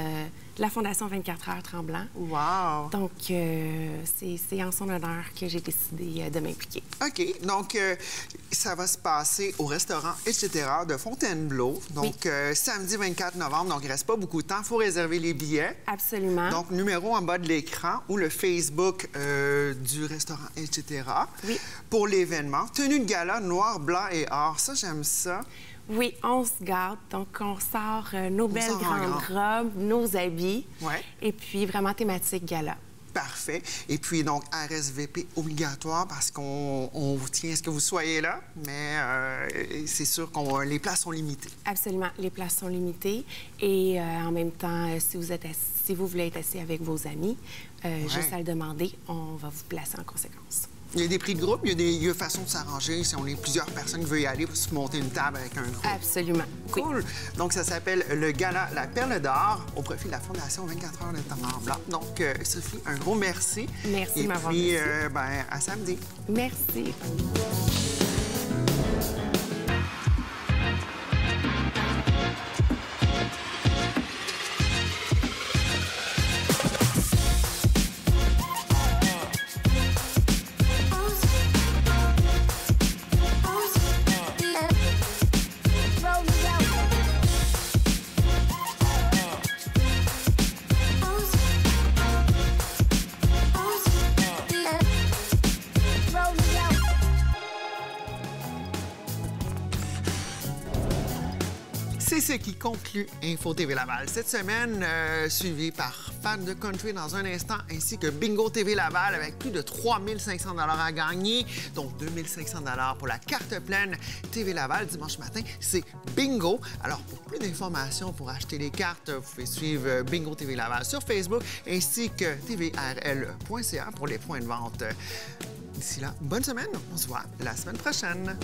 S13: la Fondation 24 heures Tremblant.
S1: Wow.
S13: Donc, euh, c'est en son honneur que j'ai décidé euh, de m'impliquer.
S1: OK. Donc, euh, ça va se passer au restaurant, etc. de Fontainebleau. Donc, euh, samedi 24 novembre. Donc, il ne reste pas beaucoup de temps. Il faut réserver les billets.
S13: Absolument.
S1: Donc, numéro en bas de l'écran ou le Facebook du restaurant, etc.
S13: Oui.
S1: Pour l'événement. Tenue de gala noir, blanc et or. Ça, j'aime ça.
S13: Oui, on se gâte. Donc, on sort euh, nos belles
S1: sort
S13: grandes robes, nos habits.
S1: Ouais.
S13: Et puis, vraiment thématique gala.
S1: Parfait. Et puis, donc, RSVP obligatoire parce qu'on on vous tient à ce que vous soyez là, mais euh, c'est sûr que les places sont limitées.
S13: Absolument. Les places sont limitées. Et euh, en même temps, si vous, êtes assis- si vous voulez être assis avec vos amis, euh,
S1: Ouais.
S13: juste à le demander, on va vous placer en conséquence.
S1: Il y a des prix de groupe, il y a des il y a façon de s'arranger si on est plusieurs personnes qui veulent y aller pour se monter une table avec un groupe.
S13: Absolument. Oui.
S1: Cool. Donc, ça s'appelle le gala La Perle d'Or au profit de la Fondation 24 heures de temps blanc. Donc, euh, Sophie, un gros merci.
S13: Merci
S1: Et puis, euh, ben, à samedi.
S13: Merci.
S1: Info TV Laval. Cette semaine, euh, suivi par Fan de Country dans un instant, ainsi que Bingo TV Laval avec plus de 3500 à gagner, dont 2500 pour la carte pleine TV Laval dimanche matin. C'est Bingo. Alors, pour plus d'informations pour acheter les cartes, vous pouvez suivre euh, Bingo TV Laval sur Facebook, ainsi que tvrl.ca pour les points de vente. D'ici là, bonne semaine. On se voit la semaine prochaine.